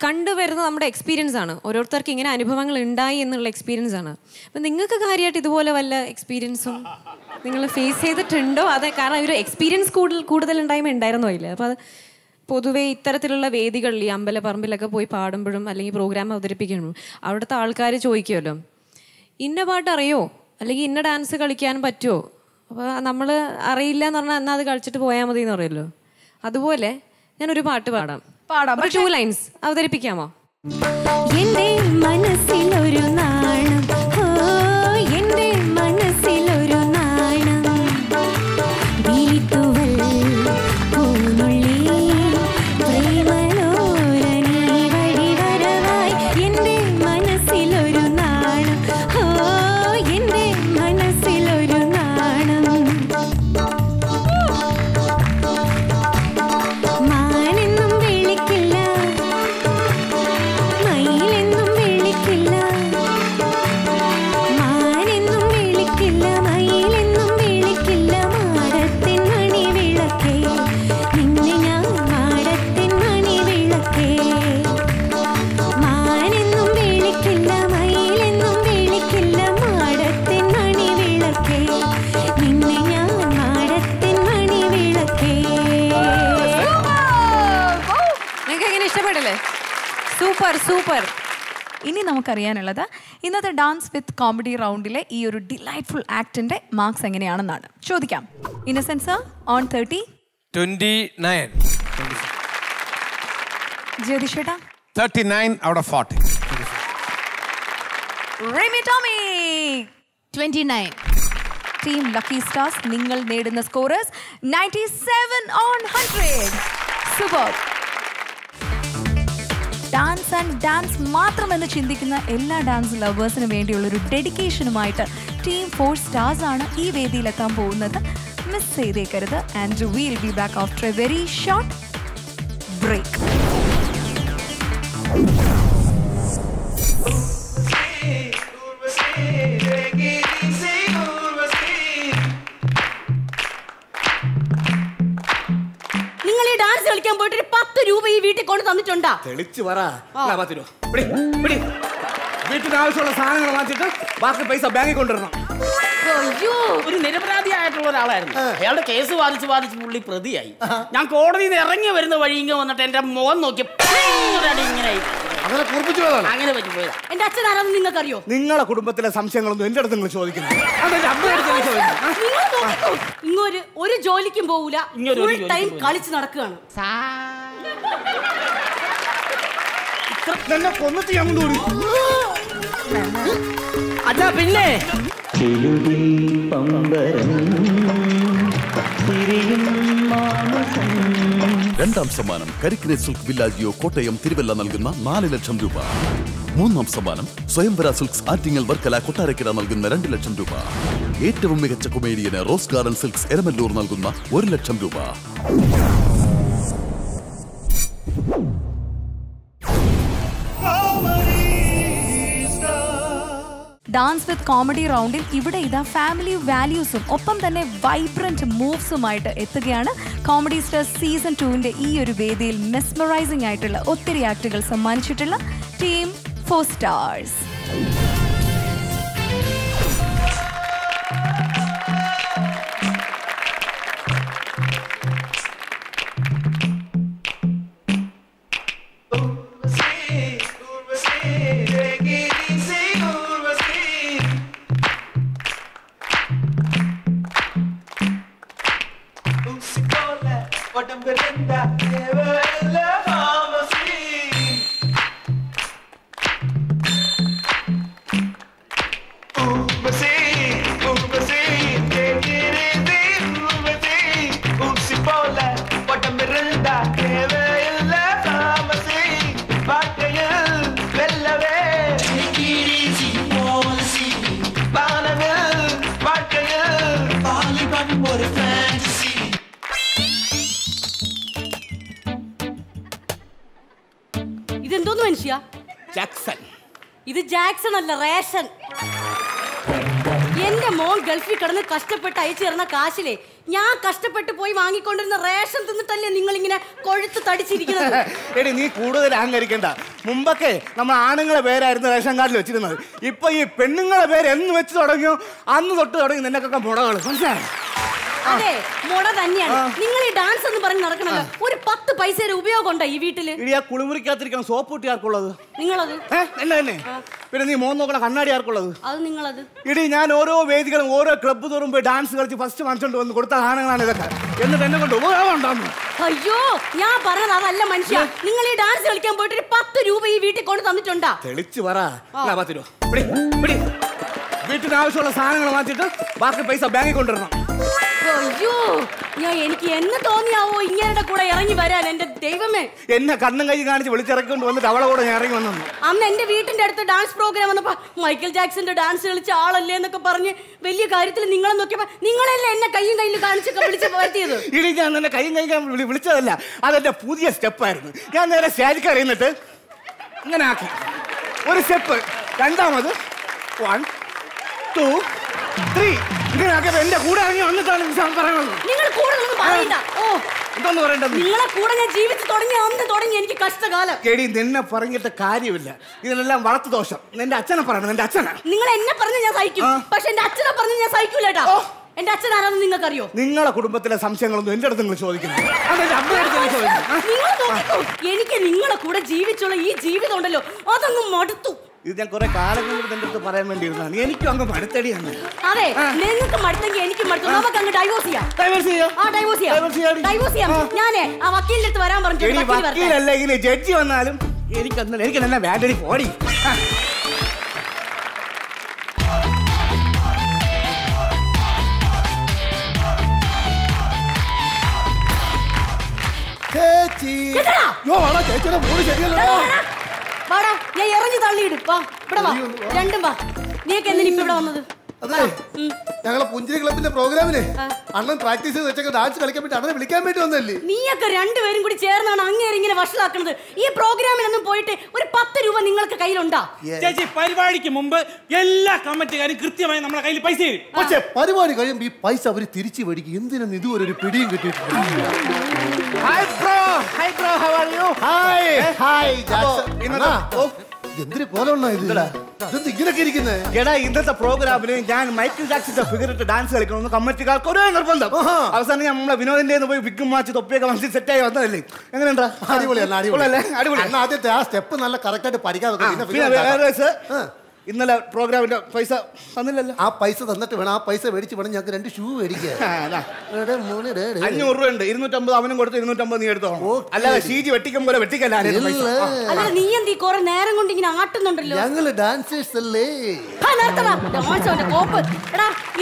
കണ്ടുവരുന്ന നമ്മുടെ എക്സ്പീരിയൻസ് ആണ്. ഓരോരുത്തർക്ക് ഇങ്ങനെ അനുഭവങ്ങൾ ഉണ്ടായി എന്നുള്ള എക്സ്പീരിയൻസ് ആണ്. അപ്പം നിങ്ങൾക്ക് കാര്യമായിട്ട് ഇതുപോലെ വല്ല എക്സ്പീരിയൻസും നിങ്ങൾ ഫേസ് ചെയ്തിട്ടുണ്ടോ? അതെ കാരണം ഒരു എക്സ്പീരിയൻസ് കൂടുതൽ കൂടുതൽ ഉണ്ടായ്മ ഉണ്ടായിരുന്നോ ഇല്ല? അപ്പോൾ അത് പൊതുവെ ഇത്തരത്തിലുള്ള വേദികളിൽ ഈ അമ്പലപ്പറമ്പിലൊക്കെ പോയി പാടുമ്പോഴും അല്ലെങ്കിൽ പ്രോഗ്രാം അവതരിപ്പിക്കുമ്പോഴും അവിടുത്തെ ആൾക്കാർ ചോദിക്കുമല്ലോ ഇന്ന പാട്ട് അറിയോ? അല്ലെങ്കിൽ ഇന്ന ഡാൻസ് കളിക്കാൻ പറ്റുമോ അപ്പോൾ നമ്മൾ അറിയില്ല എന്ന് പറഞ്ഞാൽ എന്നാൽ അത് കളിച്ചിട്ട് പോയാൽ മതി എന്ന് അറിയല്ലോ അതുപോലെ ഞാനൊരു പാട്ട് പാടാം. പാടാം. ടു ലൈൻസ് അവതരിപ്പിക്കാമോ? എന്റെ മനസ്സിലൊരു നമുക്കറിയാനുള്ളത്. ഇന്നത്തെ ഡാൻസ് വിത്ത് കോമഡി റൗണ്ടിലെ ഈ ഒരു ഡിലൈറ്റ്ഫുൾ ആക്ടിന്റെ മാർക്സ് എങ്ങനെയാണെന്നാണ്. ചോദിക്കാം. Innocents on thirty twenty nine ജ്യോതിഷേട്ടാ? Thirty nine out of forty Rimi Tomy twenty nine team lucky stars നിങ്ങൾ നേടുന്ന scorers ninety seven on hundred super dance and dance മാത്രം എന്ന് ചിന്തിക്കുന്ന എല്ലാ ഡാൻസ് ലവേഴ്സിനും വേണ്ടിയുള്ള ഒരു ഡെഡിക്കേഷനുമായിട്ട് ടീം ഫോർ സ്റ്റാർസ് ആണ് ഈ വേദിയിലെത്താൻ പോകുന്നത്. Miss ചെയ്തേക്കരുത്. And will be back after a very short break dance കളിക്കാൻ പോയിട്ട് ഒരു പത്ത് രൂപ ഈ വീട്ടിൽ കൊണ്ട് തന്നിട്ടുണ്ടാ? തെളിച്ചു പറ. വീട്ടിന് ആവശ്യമുള്ള സാധനങ്ങൾ വാങ്ങിച്ചിട്ട് ബാക്കി പൈസ ബാങ്കിൽ കൊണ്ടുവരണം. അയ്യോ. ഒരു നിരപരാധിയായിട്ടുള്ള ഒരാളായിരുന്നു. അയാളുടെ കേസ് വാദിച്ച് വാദിച്ച് പുള്ളി പ്രതിയായി. ഞാൻ കോടതിയിൽ നിന്ന് ഇറങ്ങി വരുന്ന വഴി ഇങ്ങനെ വന്നിട്ട് എന്റെ മുഖം നോക്കി ഇങ്ങനെ ആയി. അങ്ങനെ കുറിപ്പിച്ചു പോയതാണ് അങ്ങനെ പറ്റിപ്പോയതാ. എന്റെ അച്ഛൻ ആരാന്ന് നിങ്ങൾക്കറിയോ? നിങ്ങളെ കുടുംബത്തിലെ സംശയങ്ങളൊന്നും എന്റെ അടുത്ത് നിങ്ങൾ ചോദിക്കുന്നു ഇങ്ങൊരു ഒരു ജോലിക്കും പോകൂല ഇങ്ങൊരു ഒരു ഫുൾ ടൈം പോകൂല. കളിച്ച് നടക്കുകയാണ്. എന്നെ കൊന്നിട്ട് ഞാൻ കൊണ്ടുപോയി അച്ഛാ പിന്നെ? ചെലുവിൽ പമ്പരം തിരിയും മാനസം രണ്ടാം സമ്മാനം കരിക്കിനെ സിൽക്ക് വില്ലാജിയോ കോട്ടയം തിരുവല്ല നൽകുന്ന നാല് ലക്ഷം രൂപ. മൂന്നാം സമ്മാനം സ്വയംവര സിൽക്സ് ആറ്റിങ്ങൽ വർക്കല കൊട്ടാരക്കര നൽകുന്ന രണ്ട് ലക്ഷം രൂപ. ഏറ്റവും മികച്ച കൊമേഡിയന് റോസ് ഗാർഡൻ സിൽക്സ് എരമല്ലൂർ നൽകുന്ന ഒരു ലക്ഷം രൂപ. ഡാൻസ് വിത്ത് കോമഡി റൗണ്ടിൽ ഇവിടെ ഇതാ ഫാമിലി വാല്യൂസും ഒപ്പം തന്നെ വൈബ്രന്റ് മൂവ്സുമായിട്ട് എത്തുകയാണ് കോമഡി സ്റ്റേഴ്സ് സീസൺ ടുവിന്റെ ഈ ഒരു വേദിയിൽ മെസ്മറൈസിംഗ് ആയിട്ടുള്ള ഒത്തിരി ആക്ടുകൾ സമ്മാനിച്ചിട്ടുള്ള ടീം ഫോർ സ്റ്റാർസ് ഇത് ജാക്സൺ അല്ല റേഷൻ. എന്റെ മോൻ ഗൾഫിൽ കിടന്ന് കഷ്ടപ്പെട്ട് അയച്ചു തരുന്ന കാശിലെ ഞാൻ കഷ്ടപ്പെട്ട് പോയി വാങ്ങിക്കൊണ്ടിരുന്ന റേഷൻ തിന്നിട്ടല്ലേ നിങ്ങൾ ഇങ്ങനെ കൊഴുത്ത് തടിച്ചിരിക്കുന്നത്? എടി നീ കൂടുതൽ അഹങ്കരിക്കണ്ട. മുമ്പൊക്കെ നമ്മൾ ആണുങ്ങളെ പേരായിരുന്നു റേഷൻ കാർഡിൽ വെച്ചിരുന്നത്. ഇപ്പൊ ഈ പെണ്ണുങ്ങളെ പേര് എന്ന് വെച്ച് തുടങ്ങിയോ അന്ന് തൊട്ട് തുടങ്ങി നിന്നൊക്കെ മുടകൾ മനസ്സിലായോ? അതെ മുട തന്നെയാണ്. നിങ്ങൾ ഈ ഡാൻസ് എന്ന് പറഞ്ഞ് നടക്കണല്ലോ. ഒരു പത്ത് പൈസയുടെ ഉപയോഗം ഉണ്ടോ ഈ വീട്ടിൽ? ഇടി ആ കുളിമുറിക്കകത്തിരിക്കണം സോപ്പ് കുട്ടി ആർക്കുള്ളത്? നിങ്ങളത്? തന്നെ പിന്നെ നീ മോൻ നോക്കണ കണ്ണാടി ആർക്കുള്ളത്? അത് നിങ്ങളത്. ഇടി ഞാൻ ഓരോ വേദികളും ഓരോ ക്ലബ്ബ് തോറും പോയി ഡാൻസ് കളിച്ച് ഫസ്റ്റ് വാങ്ങിച്ചോണ്ട് വന്ന് കൊടുത്ത ആണുങ്ങളാണ് ഇതൊക്കെ. എന്നിട്ട് എന്നെ കൊണ്ട് ഉപയോഗം അയ്യോ ഞാൻ പറഞ്ഞത് അതല്ല മനുഷ്യ. നിങ്ങൾ ഈ ഡാൻസ് കളിക്കാൻ പോയിട്ട് ഒരു പത്ത് രൂപ ഈ വീട്ടിൽ കൊണ്ട് തന്നിട്ടുണ്ടാ? തെളിച്ച് പറ. പത്ത് രൂപ. വീട്ടിന് ആവശ്യമുള്ള സാധനങ്ങൾ വാങ്ങിച്ചിട്ട് ബാക്കി പൈസ ബാങ്കിൽ കൊണ്ടുവരണം. അയ്യോ ഞാൻ എനിക്ക് എന്ന് തോന്നിയാവോ ഇങ്ങനെ കൂടെ ഇറങ്ങി വരാൻ? എന്റെ ദൈവമേ. എന്നെ കണ്ണും കൈ കാണിച്ച് വിളിച്ചിറക്കൊണ്ട് വന്നിട്ട് അവളെ കൂടെ ഞാൻ ഇറങ്ങി വന്നു. അന്ന് എന്റെ വീട്ടിന്റെ അടുത്ത് ഡാൻസ് പ്രോഗ്രാം വന്നപ്പോ മൈക്കൽ ജാക്സന്റെ ഡാൻസ് കളിച്ച ആളല്ലേ എന്നൊക്കെ പറഞ്ഞ് വലിയ കാര്യത്തിൽ നിങ്ങളെ നോക്കിയപ്പോ നിങ്ങളല്ലേ എന്നെ കൈയും കയ്യിൽ കാണിച്ചൊക്കെ വിളിച്ച് വരുത്തിയത് ഇടി ഞാൻ നിന്നെ കൈയും കൈ വിളി വിളിച്ചതല്ല. അതെന്റെ പുതിയ സ്റ്റെപ്പായിരുന്നു ഞാൻ നേരെ സ്റ്റേജിൽ കയറിന്നിട്ട് ഇങ്ങനെ ആക്കി. ഒരു സ്റ്റെപ്പ് രണ്ടാമത് വൺ ടു ത്രീ എന്റെ കൂടെ ഇറങ്ങി വന്നിട്ടാണ് പറയുന്നത്. നിങ്ങൾ കൂടുതലൊന്നും പറയണ്ട. ഓ. എന്തോന്ന് പറയണ്ടത്. നിങ്ങളെ കൂടെ ഞാൻ ജീവിച്ച് തുടങ്ങി അന്ന് തുടങ്ങി എനിക്ക് കഷ്ടകാലം. കേടി നിന്നെ പറഞ്ഞിട്ട് കാര്യമില്ല. ഇതിനെല്ലാം വളർത്തു ദോഷം. നിന്റെ അച്ഛനെ പറയണം നിന്റെ അച്ഛനാ. നിങ്ങൾ എന്നെ പറഞ്ഞ് ഞാൻ സഹിക്കും. പക്ഷെ എന്റെ അച്ഛനെ പറഞ്ഞ് ഞാൻ എന്റെ അച്ഛൻ ആരാണെന്ന് നിങ്ങൾക്ക് അറിയോ നിങ്ങളെ കുടുംബത്തിലെ സംശയങ്ങളൊന്നും എന്റെ അടുത്ത് നിങ്ങൾ ചോദിക്കുന്നു എനിക്ക് നിങ്ങളെ കൂടെ ജീവിച്ചുള്ള ഈ ജീവിതം ഉണ്ടല്ലോ. അതങ്ങ് മടുത്തു. ഇത് ഞാൻ കുറെ കാലം കൊണ്ട് എന്റെ അടുത്ത് പറയാൻ വേണ്ടി ഇരുന്നാണ് എനിക്കും അങ്ങ് മടുത്തടിയാണ്. അതെ നിങ്ങൾക്ക് മടുത്തെങ്കിൽ എനിക്ക് മടുത്തു. നമുക്ക് അങ്ങ് ഡൈവോഴ്സ് ചെയ്യാം. ഡൈവോഴ്സ് ചെയ്യാം. ആ ഡൈവോഴ്സ് ചെയ്യാം. ഡൈവോഴ്സ് ചെയ്യാം. ഞാനേ ആ വക്കീലിന്റെ അടുത്ത് വരാൻ പറഞ്ഞിട്ടുണ്ട് വക്കീൽ വക്കീലല്ല ഇങ്ങനെ ജഡ്ജി വന്നാലും എനിക്കൊന്നും എനിക്ക് തന്നെ വേണ്ടടി പോടി. ചേച്ചി. ചേച്ചിയുടെ മൂന്ന് ശരിയല്ലോ വാടാ ഞാൻ ഇറങ്ങി തള്ളിയിടും. വാ ഇവിടെ വാ. രണ്ടും വാ. നീയൊക്കെ എന്തിനാ ഇപ്പൊ ഇവിടെ വന്നത്? അതെ. ഞങ്ങളെ പുഞ്ചിരി ക്ലബിന്റെ പ്രോഗ്രാമിന് അണ്ണൻ പ്രാക്ടീസ് ചെയ്ത് വെച്ചൊക്കെ ഡാൻസ് കളിക്കാൻ വേണ്ടി അണ്ണനെ വിളിക്കാൻ വേണ്ടി വന്നല്ലേ നീയൊക്കെ രണ്ടുപേരും കൂടി ചേർന്നാണ് അങ്ങേരെ ഇങ്ങനെ വഷളാക്കുന്നത് ഈ പ്രോഗ്രാമിനൊന്നും പോയിട്ട് ഒരു പത്ത് രൂപ നിങ്ങൾക്ക് കയ്യിലുണ്ടാ? ചേച്ചി പരിപാടിക്ക് മുമ്പ് എല്ലാ കമ്മിറ്റിക്കാരും കൃത്യമായി നമ്മളെ കയ്യിൽ പൈസ തരും. പക്ഷെ പരിപാടി കഴിയുമ്പോ ഈ പൈസ അവർ തിരിച്ചു മേടിക്കും. എന്തിനും ഇതുവരെ ഒരു പിടിയും കിട്ടിയിട്ടില്ല? Hi bro hi bro how are you hi hi ഓ എന്തിനു പോലെ ഇത്? ഇതെന്ത് ഇങ്ങനെയൊക്കെ ഇരിക്കുന്നേ? എടാ ഇന്നത്തെ പ്രോഗ്രാമിന് ഞാൻ മൈക്കിൾ ജാക്സിന്റെ ഫിഗർ ഇട്ട് ഡാൻസ് കളിക്കണമെന്ന് കമ്മിറ്റിക്കാർക്ക് ഒരേ നിർബന്ധം. അവസാനം ഞാൻ നമ്മളെ വിനോദിന്റെ പോയി വിക്കും മാച്ച് തൊപ്പിയൊക്കെ മനസ്സിൽ സെറ്റായി വന്നതല്ലേ? എങ്ങനെയുണ്ടാ? അടിപൊളിയല്ല അടിപൊളി? അടിപൊളി ആദ്യത്തെ ആ സ്റ്റെപ്പ് നല്ല കറക്റ്റ് ആയിട്ട് പഠിക്കാതെ ഇന്നലെ പ്രോഗ്രാമിന്റെ പൈസ തന്നില്ലല്ലോ. ആ പൈസ തന്നിട്ട് വേണം ആ പൈസ മേടിച്ച് വേണം ഞങ്ങൾക്ക് രണ്ട് ഷൂ മേടിക്കാൻ. അഞ്ഞൂറ് രൂപ ഉണ്ട് ഇരുന്നൂറ്റമ്പത് അവനും കൊടുത്ത് ഇരുന്നൂറ്റമ്പത് നീ എടുത്തോ. അല്ലാതെ ഷീജി വെട്ടിക്കും പോലെ വെട്ടിക്കല്ല അല്ല നീ എന്ത് കുറെ നേരം കൊണ്ട് ഇങ്ങനെ ആട്ടുന്നുണ്ടല്ലോ? ഞങ്ങൾ ഡാൻസേഴ്സ് അല്ലേ?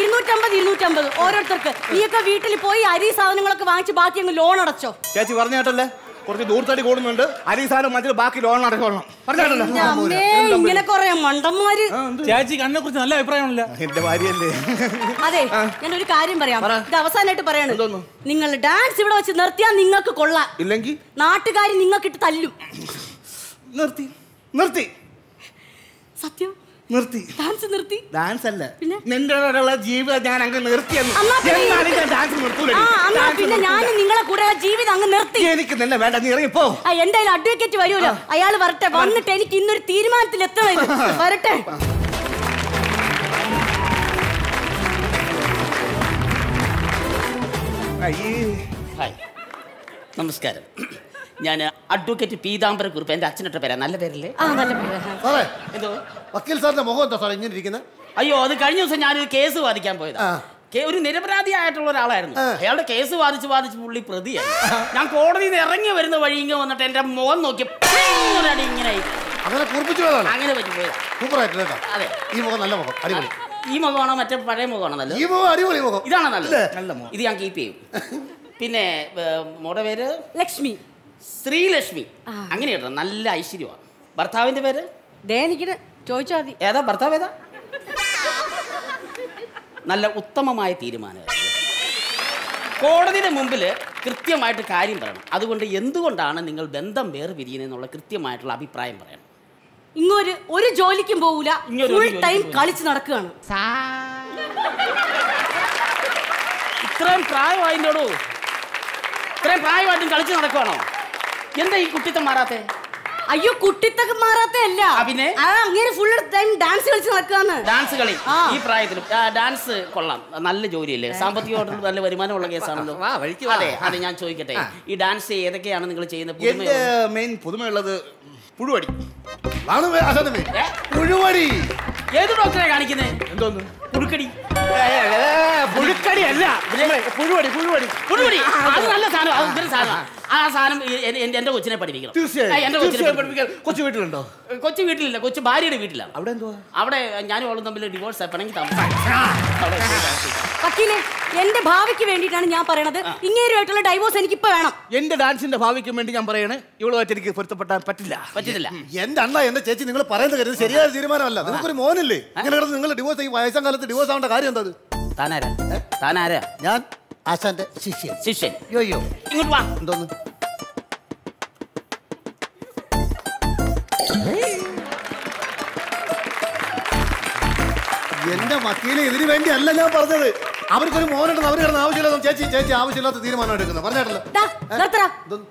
ഇരുന്നൂറ്റമ്പത് ഇരുന്നൂറ്റമ്പത് ഓരോരുത്തർക്ക്. നീയൊക്കെ വീട്ടിൽ പോയി അരി സാധനങ്ങളൊക്കെ വാങ്ങിച്ച് ബാക്കി അങ്ങ് ലോൺ അടച്ചോ. ചേച്ചി പറഞ്ഞ കേട്ടല്ലേ? കുറച്ച് ദൂർത്തടി കൂടുന്നുണ്ട്. അരി സാധനം മറ്റൊരു ബാക്കി ലോൺ അടക്കണം എന്റെ അമ്മേ ഇങ്ങനെ കുറെ മണ്ടന്മാര്. ചേച്ചി കണ്ണിനെ കുറിച്ച് നല്ല അഭിപ്രായമാണല്ലോ? എന്റെ ഭാര്യയല്ലേ? അതെ ഞാൻ ഒരു കാര്യം പറയാം. ഇത് അവസാനമായിട്ട് പറയാണ്. നിങ്ങൾ ഡാൻസ് ഇവിടെ വെച്ച് നിർത്തിയാൽ നിങ്ങൾക്ക് കൊള്ളാം. ഇല്ലെങ്കിൽ നാട്ടുകാർ നിങ്ങൾക്കിട്ട് തല്ലും. നിർത്തി. നിർത്തി. സത്യം? നിർത്തി. ഡാൻസ് നിർത്തി? ഡാൻസ് അല്ല. നിന്റെ കൂടെയുള്ള ജീവിതം ഞാൻ അങ്ങ് നിർത്തിയെന്ന് എന്നാലും ഞാൻ ഡാൻസ് നിർത്തൂല പിന്നെ ഞാൻ നിങ്ങളെ കൂടെ ജീവിതം അങ്ങ് നിർത്തി. എനിക്ക് നിന്നെ വേണ്ട നീ ഇറങ്ങിപ്പോ. എന്റെ അഡ്വക്കേറ്റ് വരുമല്ലോ. അയാൾ വരട്ടെ. വന്നിട്ട് എനിക്ക് ഇന്നൊരു തീരുമാനത്തിൽ എത്തണം വരട്ടെ. നമസ്കാരം. ഞാൻ അഡ്വക്കേറ്റ് പീതാംബര കുറിപ്പ്. എന്റെ അച്ഛനൊട്ട പേരാ. നല്ല പേരല്ലേ? ആ നല്ല പേര്. സാറേ എന്തോ? വക്കീൽ സാറിന്റെ മുഖം എന്താ സാറേ ഇങ്ങനെ ഇരിക്കുന്നത് അയ്യോ അത് കഴിഞ്ഞ ദിവസം ഞാനൊരു കേസ് വാദിക്കാൻ പോയതാ. കേ- ഒരു നിരപരാധിയായിട്ടുള്ള ഒരാളായിരുന്നു. അയാളുടെ കേസ് വാദിച്ച് വാദിച്ച് പുള്ളി പ്രതിയാണ് ഞാൻ കോടതിയിൽ നിന്ന് ഇറങ്ങി വരുന്ന വഴി ഇങ്ങനെ വന്നിട്ട് എന്റെ മുഖം നോക്കി ഒരടി ഇങ്ങനെ ആയി. അങ്ങനെ കുറിപ്പിച്ചു പോയതാണ് അങ്ങനെ പറ്റി സൂപ്പർ ആയിട്ട് കേട്ടോ. അതെ. ഈ മുഖം നല്ല മുഖം. അടിപൊളി. ഈ മുഖമാണോ മറ്റേ പഴയ മുഖമാണോ നല്ലത്? ഈ മുഖം അടിപൊളി മുഖം. ഇതാണോ നല്ലത്? നല്ല മുഖം. ഇത് ഞാൻ കീപ്പ് ചെയ്യും. പിന്നെ ഏർ, മോടെ പേര്? ലക്ഷ്മി. ശ്രീലക്ഷ്മി. അങ്ങനെ കേട്ടോ നല്ല ഐശ്വര്യമാണ്. ഭർത്താവിന്റെ പേര്? ദേ ചോദിച്ചാൽ മതി. ഏതാ ഭർത്താവ് ഏതാ? നല്ല ഉത്തമമായ തീരുമാനം കോടതിയുടെ മുമ്പിൽ കൃത്യമായിട്ട് കാര്യം പറയണം. അതുകൊണ്ട് എന്തുകൊണ്ടാണ് നിങ്ങൾ ബന്ധം വേറെ പിരിയുന്നതെന്നുള്ള കൃത്യമായിട്ടുള്ള അഭിപ്രായം പറയണം. ഇങ്ങൊരു ഒരു ജോലിക്കും പോകൂല ഫുൾ ടൈം. കളിച്ച് നടക്കുകയാണ്. ഇത്രയും പ്രായമായില്ലോടൂ ഇത്രയും പ്രായമായിട്ടും കളിച്ച് നടക്കുവാണോ? എന്താ ഈ കുട്ടിത്തം മാറാത്തെ? അയ്യോ കുട്ടിത്തൊക്കെ മാറാത്തല്ല പിന്നെ? അങ്ങനെ ഫുൾ ടൈം ഡാൻസ് കളിച്ച് നടക്കാന്ന് ഡാൻസ് കളി. ഈ പ്രായത്തിൽ ഡാൻസ് കൊള്ളാം. നല്ല ജോലിയല്ലേ? സാമ്പത്തികമായിട്ട് നല്ല വരുമാനമുള്ള കേസാണല്ലോ. അതെ അതെ ഞാൻ ചോദിക്കട്ടെ. ഈ ഡാൻസ് ഏതൊക്കെയാണ് നിങ്ങൾ ചെയ്യുന്നത് മെയിൻ പുതുമയുള്ളത് പുഴുവടി. ആണ് അതാണ് main. പുഴുവടി. ഏത് ഡോക്ടറെ കാണിക്കുന്നത് എന്തോന്ന്? പുഴുക്കടി. പുഴുക്കടി അല്ല. പുഴുവടി പുഴുവടി. പുഴുവടി. അത് നല്ല സാധനം അത് സാധനം ആ സാധനം എന്റെ കൊച്ചിനെ പഠിപ്പിക്കണം. എന്റെ കൊച്ചിനെ പഠിപ്പിക്കാൻ കൊച്ചു വീട്ടിലുണ്ടോ? കൊച്ചു വീട്ടിലില്ല കൊച്ചു ഭാര്യയുടെ വീട്ടിലാണ്. അവിടെ എന്തോ അവിടെ ഞാനും അവളും തമ്മിൽ ഡിവോഴ്സ് ആക്കണമെങ്കിൽ വക്കീലെ എന്റെ ഭാവിക്ക് വേണ്ടിയിട്ടാണ് ഞാൻ പറയണത്. ഇങ്ങേരുമായിട്ടുള്ള ഡൈവോഴ്സ് എനിക്ക് ഇപ്പൊ വേണം. എന്റെ ഡാൻസിന്റെ ഭാവിക്ക് വേണ്ടി ഞാൻ പറയണേ. ഇവളുമായിട്ട് എനിക്ക് പൊരുത്തപ്പെട്ടാൻ പറ്റില്ല. പറ്റില്ല. എന്റെ അണ്ണ എന്റെ ചേച്ചി നിങ്ങൾ പറയുന്നത് കരുത് ശരിയായ തീരുമാനമല്ല. നിങ്ങൾക്കൊരു മോനില്ലേ? അങ്ങനെ നിങ്ങൾ ഡിവോഴ്സ് ഈ വയസ്സാം കാലത്ത് ഡിവോഴ്സ് ആവേണ്ട കാര്യം എന്താ താനാരാ താനാരാ ഞാൻ ആശാന്റെ ശിഷ്യൻ. ശിഷ്യൻ. യോ യോ ഇങ്ങോട്ട് വാ. എന്തോന്ന്? എന്റെ വക്കീലെ ഇതിനു വേണ്ടി അല്ല ഞാൻ പറഞ്ഞത്. അവർക്കൊരു മോനുണ്ടെന്ന് അവർ കിടന്ന് ആവശ്യമില്ലാത്ത ചേച്ചി ചേച്ചി ആവശ്യമില്ലാത്ത തീരുമാനം എടുക്കുന്നത് പറഞ്ഞാട്ടല്ലോ. നിനക്ക് എന്താ?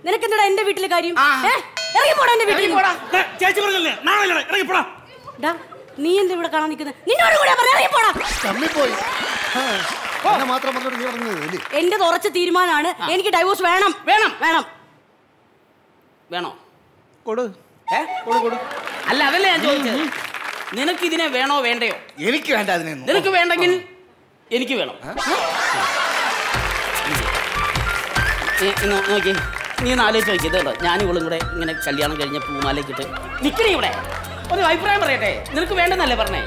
നിനക്കെന്താടാ എന്റെ വീട്ടിലെ കാര്യം? ഇറങ്ങി പോടാ എന്റെ വീട്ടിൽ ചേച്ചി പറഞ്ഞല്ലേ? നാളെ ഇറങ്ങി പോടാ നീ എന്താ ഇവിടെ കാണാൻ നിൽക്കുന്നത് നിന്നോട് കൂടെ ഇറങ്ങി പോടാ തമ്മിപ്പോയി. എന്നെ മാത്രം പറഞ്ഞിട്ട് നീ പറഞ്ഞത് എന്റെ തുറച്ച തീരുമാനമാണ്. എനിക്ക് ഡൈവോഴ്സ് വേണം. വേണം. വേണം. വേണോ? കൊടു. കൊടു കൊടു. അല്ല അതല്ലേ ഞാൻ ചോദിച്ചത്. നിനക്ക് ഇതിനെ വേണോ വേണ്ടയോ? എനിക്ക് വേണ്ട അതിനെ. നിനക്ക് വേണ്ടെങ്കിൽ എനിക്ക് വേണം. നീ- നീ നോ- നോക്കിയേ. നീ ഒന്ന് ആലോചിച്ച് നോക്കിയത് കേട്ടോ ഞാൻ ഇവളും കൂടെ ഇങ്ങനെ കല്യാണം കഴിഞ്ഞ പൂമാലയ്ക്കിട്ട് നിൽക്കണേ ഇവിടെ. ഒരു അഭിപ്രായം പറയട്ടെ? നിനക്ക് വേണ്ടെന്നല്ലേ പറഞ്ഞേ?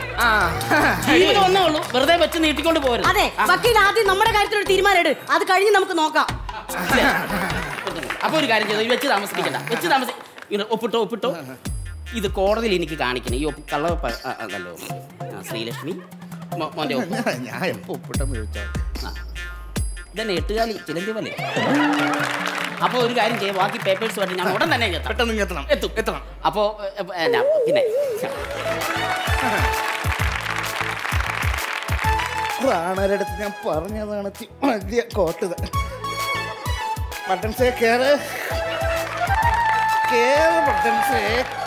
ജീവിതം ഒന്നേ ഉള്ളൂ. വെറുതെ വെച്ച് നീട്ടിക്കൊണ്ട് പോരുത് അതെ വക്കീൽ ആദ്യം നമ്മുടെ കാര്യത്തിൽ ഒരു തീരുമാനം എടു അത് കഴിഞ്ഞ് നമുക്ക് നോക്കാം. അപ്പൊ ഒരു കാര്യം ചെയ്തു? വെച്ച് താമസിപ്പിക്കണ്ട. വെച്ച് താമസി ഒപ്പിട്ടോ ഒപ്പിട്ടോ. ഇത് കോടതിയിൽ എനിക്ക് കാണിക്കണം. ഈ കള്ള അതല്ലോ ശ്രീലക്ഷ്മി. മോന്റെ ഞാൻ എപ്പോ ഒപ്പിട്ട ആ. ഇതന്നെ എട്ടുകാലി ചിലന്തി പോലെ അപ്പൊ ഒരു കാര്യം ചെയ്യാം ബാക്കി പേപ്പേഴ്സ് വേണ്ടി ഞാൻ ഉടൻ തന്നെ എത്താം. പെട്ടെന്ന് എത്തണം. എത്തും. എത്തണം. അപ്പോ എ, എ, എന്നാ, പിന്നെ. റാണരടുത്ത് ഞാൻ പറഞ്ഞതാണ് വലിയ കോട്ടത് പട്ടൻസേ കേറ്. കേറ് പട്ടൻസേ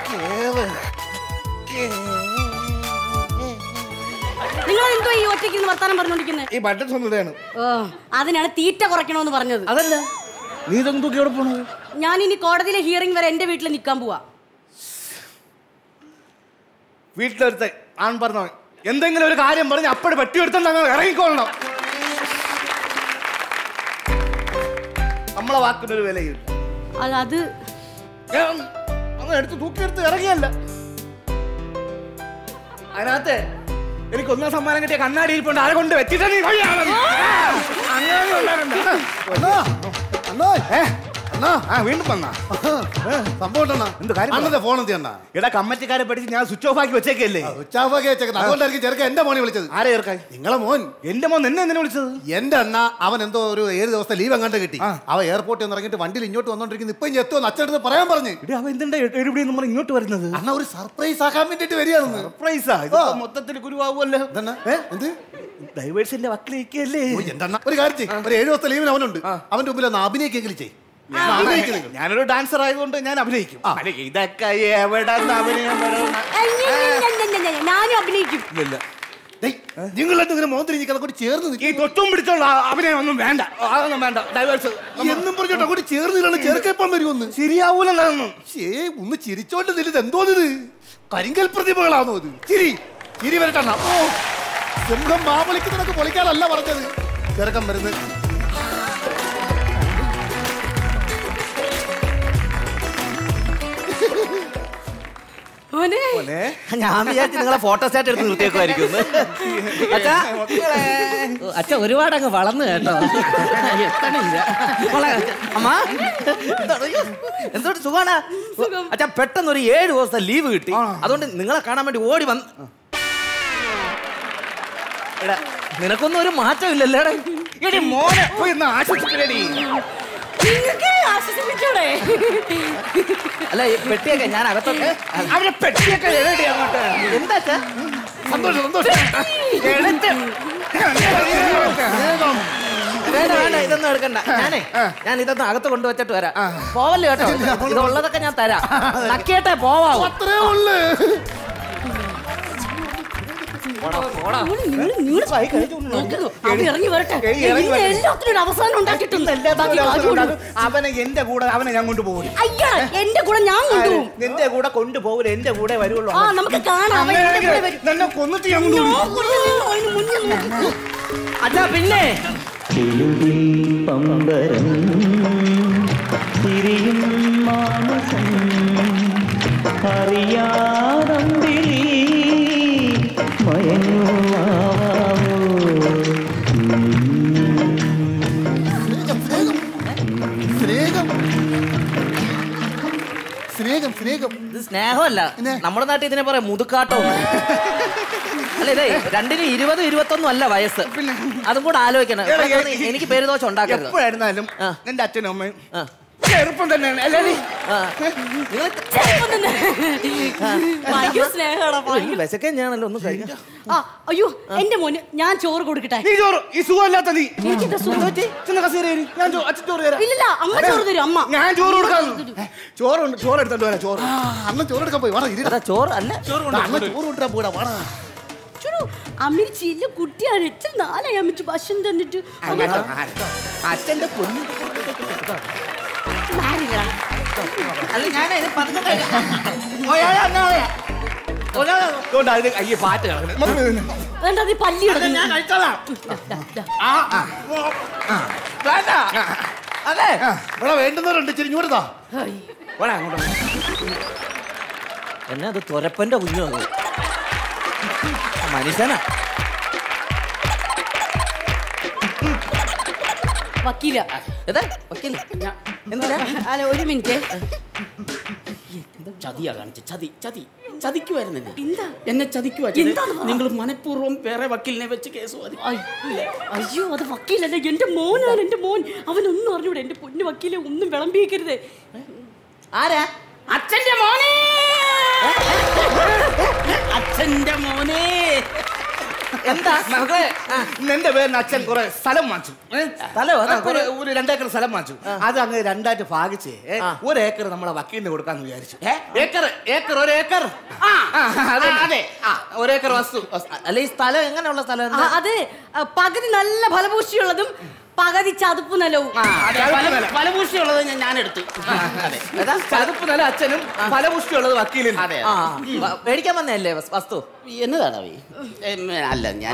കേറ്. നിങ്ങൾ എന്തോ ഈ ഒറ്റയ്ക്ക് വർത്താനം പറഞ്ഞോണ്ടിരിക്കുന്നത് ഈ ബട്ടൺ ഇതാണ് ഓ അതിനാണ് തീറ്റ കുറയ്ക്കണമെന്ന് പറഞ്ഞത്. അതല്ല നീ ഇതൊന്നും തൂക്കി എവിടെ പോണത്? ഞാൻ ഇനി കോടതിയിലെ ഹിയറിംഗ് വരെ എന്റെ വീട്ടിൽ നിൽക്കാൻ പോവാ. വീട്ടിലെടുത്ത് ആൺ പറഞ്ഞ എന്തെങ്കിലും ഒരു കാര്യം പറഞ്ഞ് അപ്പഴ് പറ്റി എടുത്തോണ്ട് അങ്ങ് ഇറങ്ങിക്കൊള്ളണം. നമ്മളെ വാക്കിനൊരു വിലയില്ല. അത് അങ്ങ് എടുത്ത് തൂക്കിയെടുത്ത് ഇറങ്ങിയല്ല. അതിനകത്ത് എനിക്ക് ഒന്നാം സമ്മാനം കിട്ടിയ കണ്ണാടി ഇരിപ്പുണ്ട് ആരെ കൊണ്ട് വെച്ചിട്ട് നീ വഴിയാണെന്ന്. അങ്ങനെ ഉണ്ടാകണ്ട. അണ്ണാ അണ്ണാ? അണ്ണാ ആ വീണ്ടും വന്നാ. സംഭവം എന്ത് കാര്യം? അണ്ണന്റെ ഫോൺ എന്ത് ചെയ്യണ്ട എടാ കമ്മറ്റിക്കാരെ പഠിച്ച് ഞാൻ സ്വിച്ച് ഓഫ് ആക്കി വെച്ചേക്കല്ലേ? ഉച്ചാഫൊക്കെ വെച്ചേക്കുന്നത്. അതുകൊണ്ടായിരിക്കും ചെറുക്ക എന്റെ മോനെ വിളിച്ചത്. ആരെ നിങ്ങളെ മോൻ. എന്റെ മോൻ എന്നെ എന്നെ വിളിച്ചത്? എന്റെ അണ്ണ അവൻ എന്തോ ഒരു ഏഴ് ദിവസത്തെ ലീവ് അങ്ങോട്ട് കിട്ടി. അവ എയർപോർട്ടിൽ നിന്ന് ഇറങ്ങിയിട്ട് വണ്ടിയിൽ ഇങ്ങോട്ട് വന്നോണ്ടിരിക്കുന്നു. ഇപ്പൊ എത്തുമെന്ന് അച്ഛനടുത്ത് പറയാൻ പറഞ്ഞു. എടാ അവൻ എന്തിന്റെ എഴുപടി നമ്മൾ ഇങ്ങോട്ട് വരുന്നത്? അണ്ണ ഒരു സർപ്രൈസ് ആക്കാൻ വേണ്ടിട്ട് വരികയാണെന്ന്. സർപ്രൈസാ മൊത്തത്തിൽ ഗുരുവാകുമല്ലോ? എന്ത്? ഡൈവേഴ്സിന്റെ വക്കിലേക്കല്ലേ അണ്ണ. ഒരു കാര്യം ഒരു ഏഴ് ദിവസത്തെ ലീവിന് അവനുണ്ട്. അവന്റെ മുമ്പിൽ ഒന്ന് അഭിനയിക്കെങ്കിലും ചെയ്യും. ഞാനൊരു ഡാൻസർ ആയതുകൊണ്ട് ഞാൻ അഭിനയിക്കും. ഇതൊക്കെ എവിടെ? ഞാനും അഭിനയിക്കും. ഇല്ല നിങ്ങൾ എന്തെങ്കിലും മോന്തിരിഞ്ഞിക്കാൻ കൂടി ചേർന്ന് ഈ തൊട്ടും പിടിച്ചുള്ള അഭിനയം ഒന്നും വേണ്ട. അതൊന്നും വേണ്ട. ഡൈവേഴ്സ് എന്നും പറഞ്ഞോട്ടെ കൂടി ചേർന്നില്ല ചെറുക്കപ്പം വരുമെന്ന് ശരിയാവൂലെന്നു ശേ ഒന്ന് ചിരിച്ചോണ്ട് നിന്നത് എന്തോന്നിത് കരിങ്കൽ പ്രതിഭകളാണോ ഇത്? ചിരി ചിരി വരട്ടെ അണ്ണാ. ഓ സിംഹം മാവളിക്ക് നിനക്ക് പൊളിക്കാനല്ല പറഞ്ഞത്. ചെറുക്കം വരുന്നത്. ഞാൻ വിചാരിച്ചു നിങ്ങളെ ഫോട്ടോ സ്റ്റാറ്റ് എടുത്ത് നിർത്തിയേക്കുമായിരിക്കും അച്ഛാ. അച്ഛ ഒരുപാട് അങ്ങ് വളർന്നു കേട്ടോ. അമ്മ എന്തോട്ട് സുഖാണ്? അച്ഛാ പെട്ടെന്ന് ഒരു ഏഴ് ദിവസത്തെ ലീവ് കിട്ടി. അതുകൊണ്ട് നിങ്ങളെ കാണാൻ വേണ്ടി ഓടി വന്ന് നിനക്കൊന്നും ഒരു മാറ്റം ഇല്ലല്ലേടാ എടി മോനെ. പോയി ആശ്വസിപ്പിച്ചൂടെ? അല്ല ഈ പെട്ടിയൊക്കെ ഞാൻ അകത്തൊക്കെ അവരെ പെട്ടിയൊക്കെ എഴുതി അങ്ങോട്ട്. എന്താ? സന്തോഷം സന്തോഷം. എടുത്ത് വേണ്ട വേണ്ട ഇതൊന്നും എടുക്കണ്ട. ഞാനേ ഞാൻ ഇതൊന്നും അകത്ത് കൊണ്ടുവച്ചിട്ട് വരാം. പോവല്ലോ കേട്ടോ? ഇതുള്ളതൊക്കെ ഞാൻ തരാം. നക്കിയട്ടെ പോവാ അത്രേ ഉള്ളു. അവനെ എന്റെ കൂടെ അവനെ ഞാൻ കൊണ്ടുപോകും. അയ്യോ എന്റെ കൂടെ ഞാൻ കൊണ്ടുപോകും. നിന്റെ കൂടെ കൊണ്ടുപോകില്ല എന്റെ കൂടെ വരുള്ളൂ. ആ നമുക്ക് കാണാം. നിന്നെ കൊന്നിട്ട് ഞാൻ. അച്ഛാ പിന്നെ? പമ്പരം തിരിയും മാനസം സ്നേഹം സ്നേഹം. സ്നേഹം ഇത് സ്നേഹമല്ല. നമ്മുടെ നാട്ടിൽ ഇതിനെ പറയാം മുതുക്കാട്ടോ അല്ല ഇതേ രണ്ടിനും ഇരുപതും ഇരുപത്തൊന്നും അല്ല വയസ്സ്. അതും കൂടെ ആലോചിക്കണം. എനിക്ക് പേര് ദോഷം ഉണ്ടാക്കരുത്. എപ്പോഴായിരുന്നാലും എന്റെ അച്ഛനും അമ്മയും ചെറുപ്പം തന്നെയാണ് അല്ലേ വിശക്കാൻ ഞാനല്ലോ ഒന്ന് കഴിക്കാം ആ അയ്യോ എന്റെ മോന് ഞാൻ ചോറ് കൊടുക്കട്ടെ? നീ ചോറ് ഈ സുഖമില്ലാത്ത നീ? ചെന്ന് കസേര. ഞാൻ അച്ഛൻ ചോറ് തരാം. ഇല്ലില്ല അമ്മ ചോറ് തരും അമ്മ. ഞാൻ ചോറ് കൊടുക്കാം. ചോറ് ഉണ്ട് ചോറ് എടുത്തോണ്ട് വരാം ചോറ്. അന്ന് ചോറ് എടുക്കാൻ പോയി അതാ ചോറ് അല്ല. അന്ന് ചോറ് കൊണ്ടുവരാൻ പോടാ വാടാ. ചുടു അമ്മിന് ചില്ല കുട്ടിയാണ്. എത്ര നാളായി അമ്മിച്ച് ഭക്ഷണം തന്നിട്ട്. അച്ഛന്റെ പൊന്നു. അല്ല ഞാൻ ഇത് പതുക്കെ കഴിക്കാം. അതുകൊണ്ട് അതിന് അയ്യേ പാറ്റ് കിടക്കണേ. നമുക്ക് ഇതിന്. വേണ്ട നീ പല്ലി. ഞാൻ കഴിച്ചോളാം. ആ, ആ. വേണ്ട. അതെ ഇവിടെ വേണ്ടുന്നവരുണ്ട്. ഇച്ചിരി ഇങ്ങോട്ടാ വേണം അങ്ങോട്ട് എന്നെ അത് തുരപ്പന്റെ കുഞ്ഞു അത്? മനുഷ്യനാ. വക്കീല. ഏതാ? വക്കീൽ എന്തിനാ അല്ല ഒരു മിനിറ്റ് ചതിയാ കാണിച്ചു ചതി ചതി ചതിക്കുമായിരുന്നില്ല എന്താ എന്നെ ചതിക്കുവാ നിങ്ങൾ മനഃപൂർവം വേറെ വക്കീലിനെ വെച്ച് കേസ് അയ്യോ അത് വക്കീലല്ല എന്റെ മോനാണ് എന്റെ മോൻ അവനൊന്നും അറിഞ്ഞൂടെ എന്റെ പൊന്നു വക്കീലെ ഒന്നും വിളമ്പിയേക്കരുത് ആരാ അച്ഛന്റെ മോനെ അച്ഛന്റെ മോനെ എന്താ മകളെ എന്റെ പേരിന് അച്ഛൻ കുറെ സ്ഥലം വാങ്ങിച്ചു. ഒരു- രണ്ടേക്കർ സ്ഥലം വാങ്ങിച്ചു. അത് അങ്ങ് രണ്ടായിട്ട് ഭാഗിച്ച് ഒരു ഏക്കർ നമ്മളെ വക്കീലിന് കൊടുക്കാന്ന് വിചാരിച്ചു. ഏക്കർ ഏക്കർ ഒരു ഏക്കർ? അതെ. ഒരു ഏക്കർ വസ്തു. അല്ല ഈ സ്ഥലം എങ്ങനെയുള്ള സ്ഥലം അത് പകുതി നല്ല ഫലഭൂഷ്ടിയുള്ളതും പകുതി ചതുപ്പ് നിലവും. ആ, അതെ, ഞാൻ എടുത്തു. ചതുപ്പ് നില അച്ഛനും ഫലപുഷ്ടിയുള്ളത് വക്കീലും അതെ മേടിക്കാൻ വന്നതല്ലേ വസ്തു? എന്നതാണ് അല്ല ഞാൻ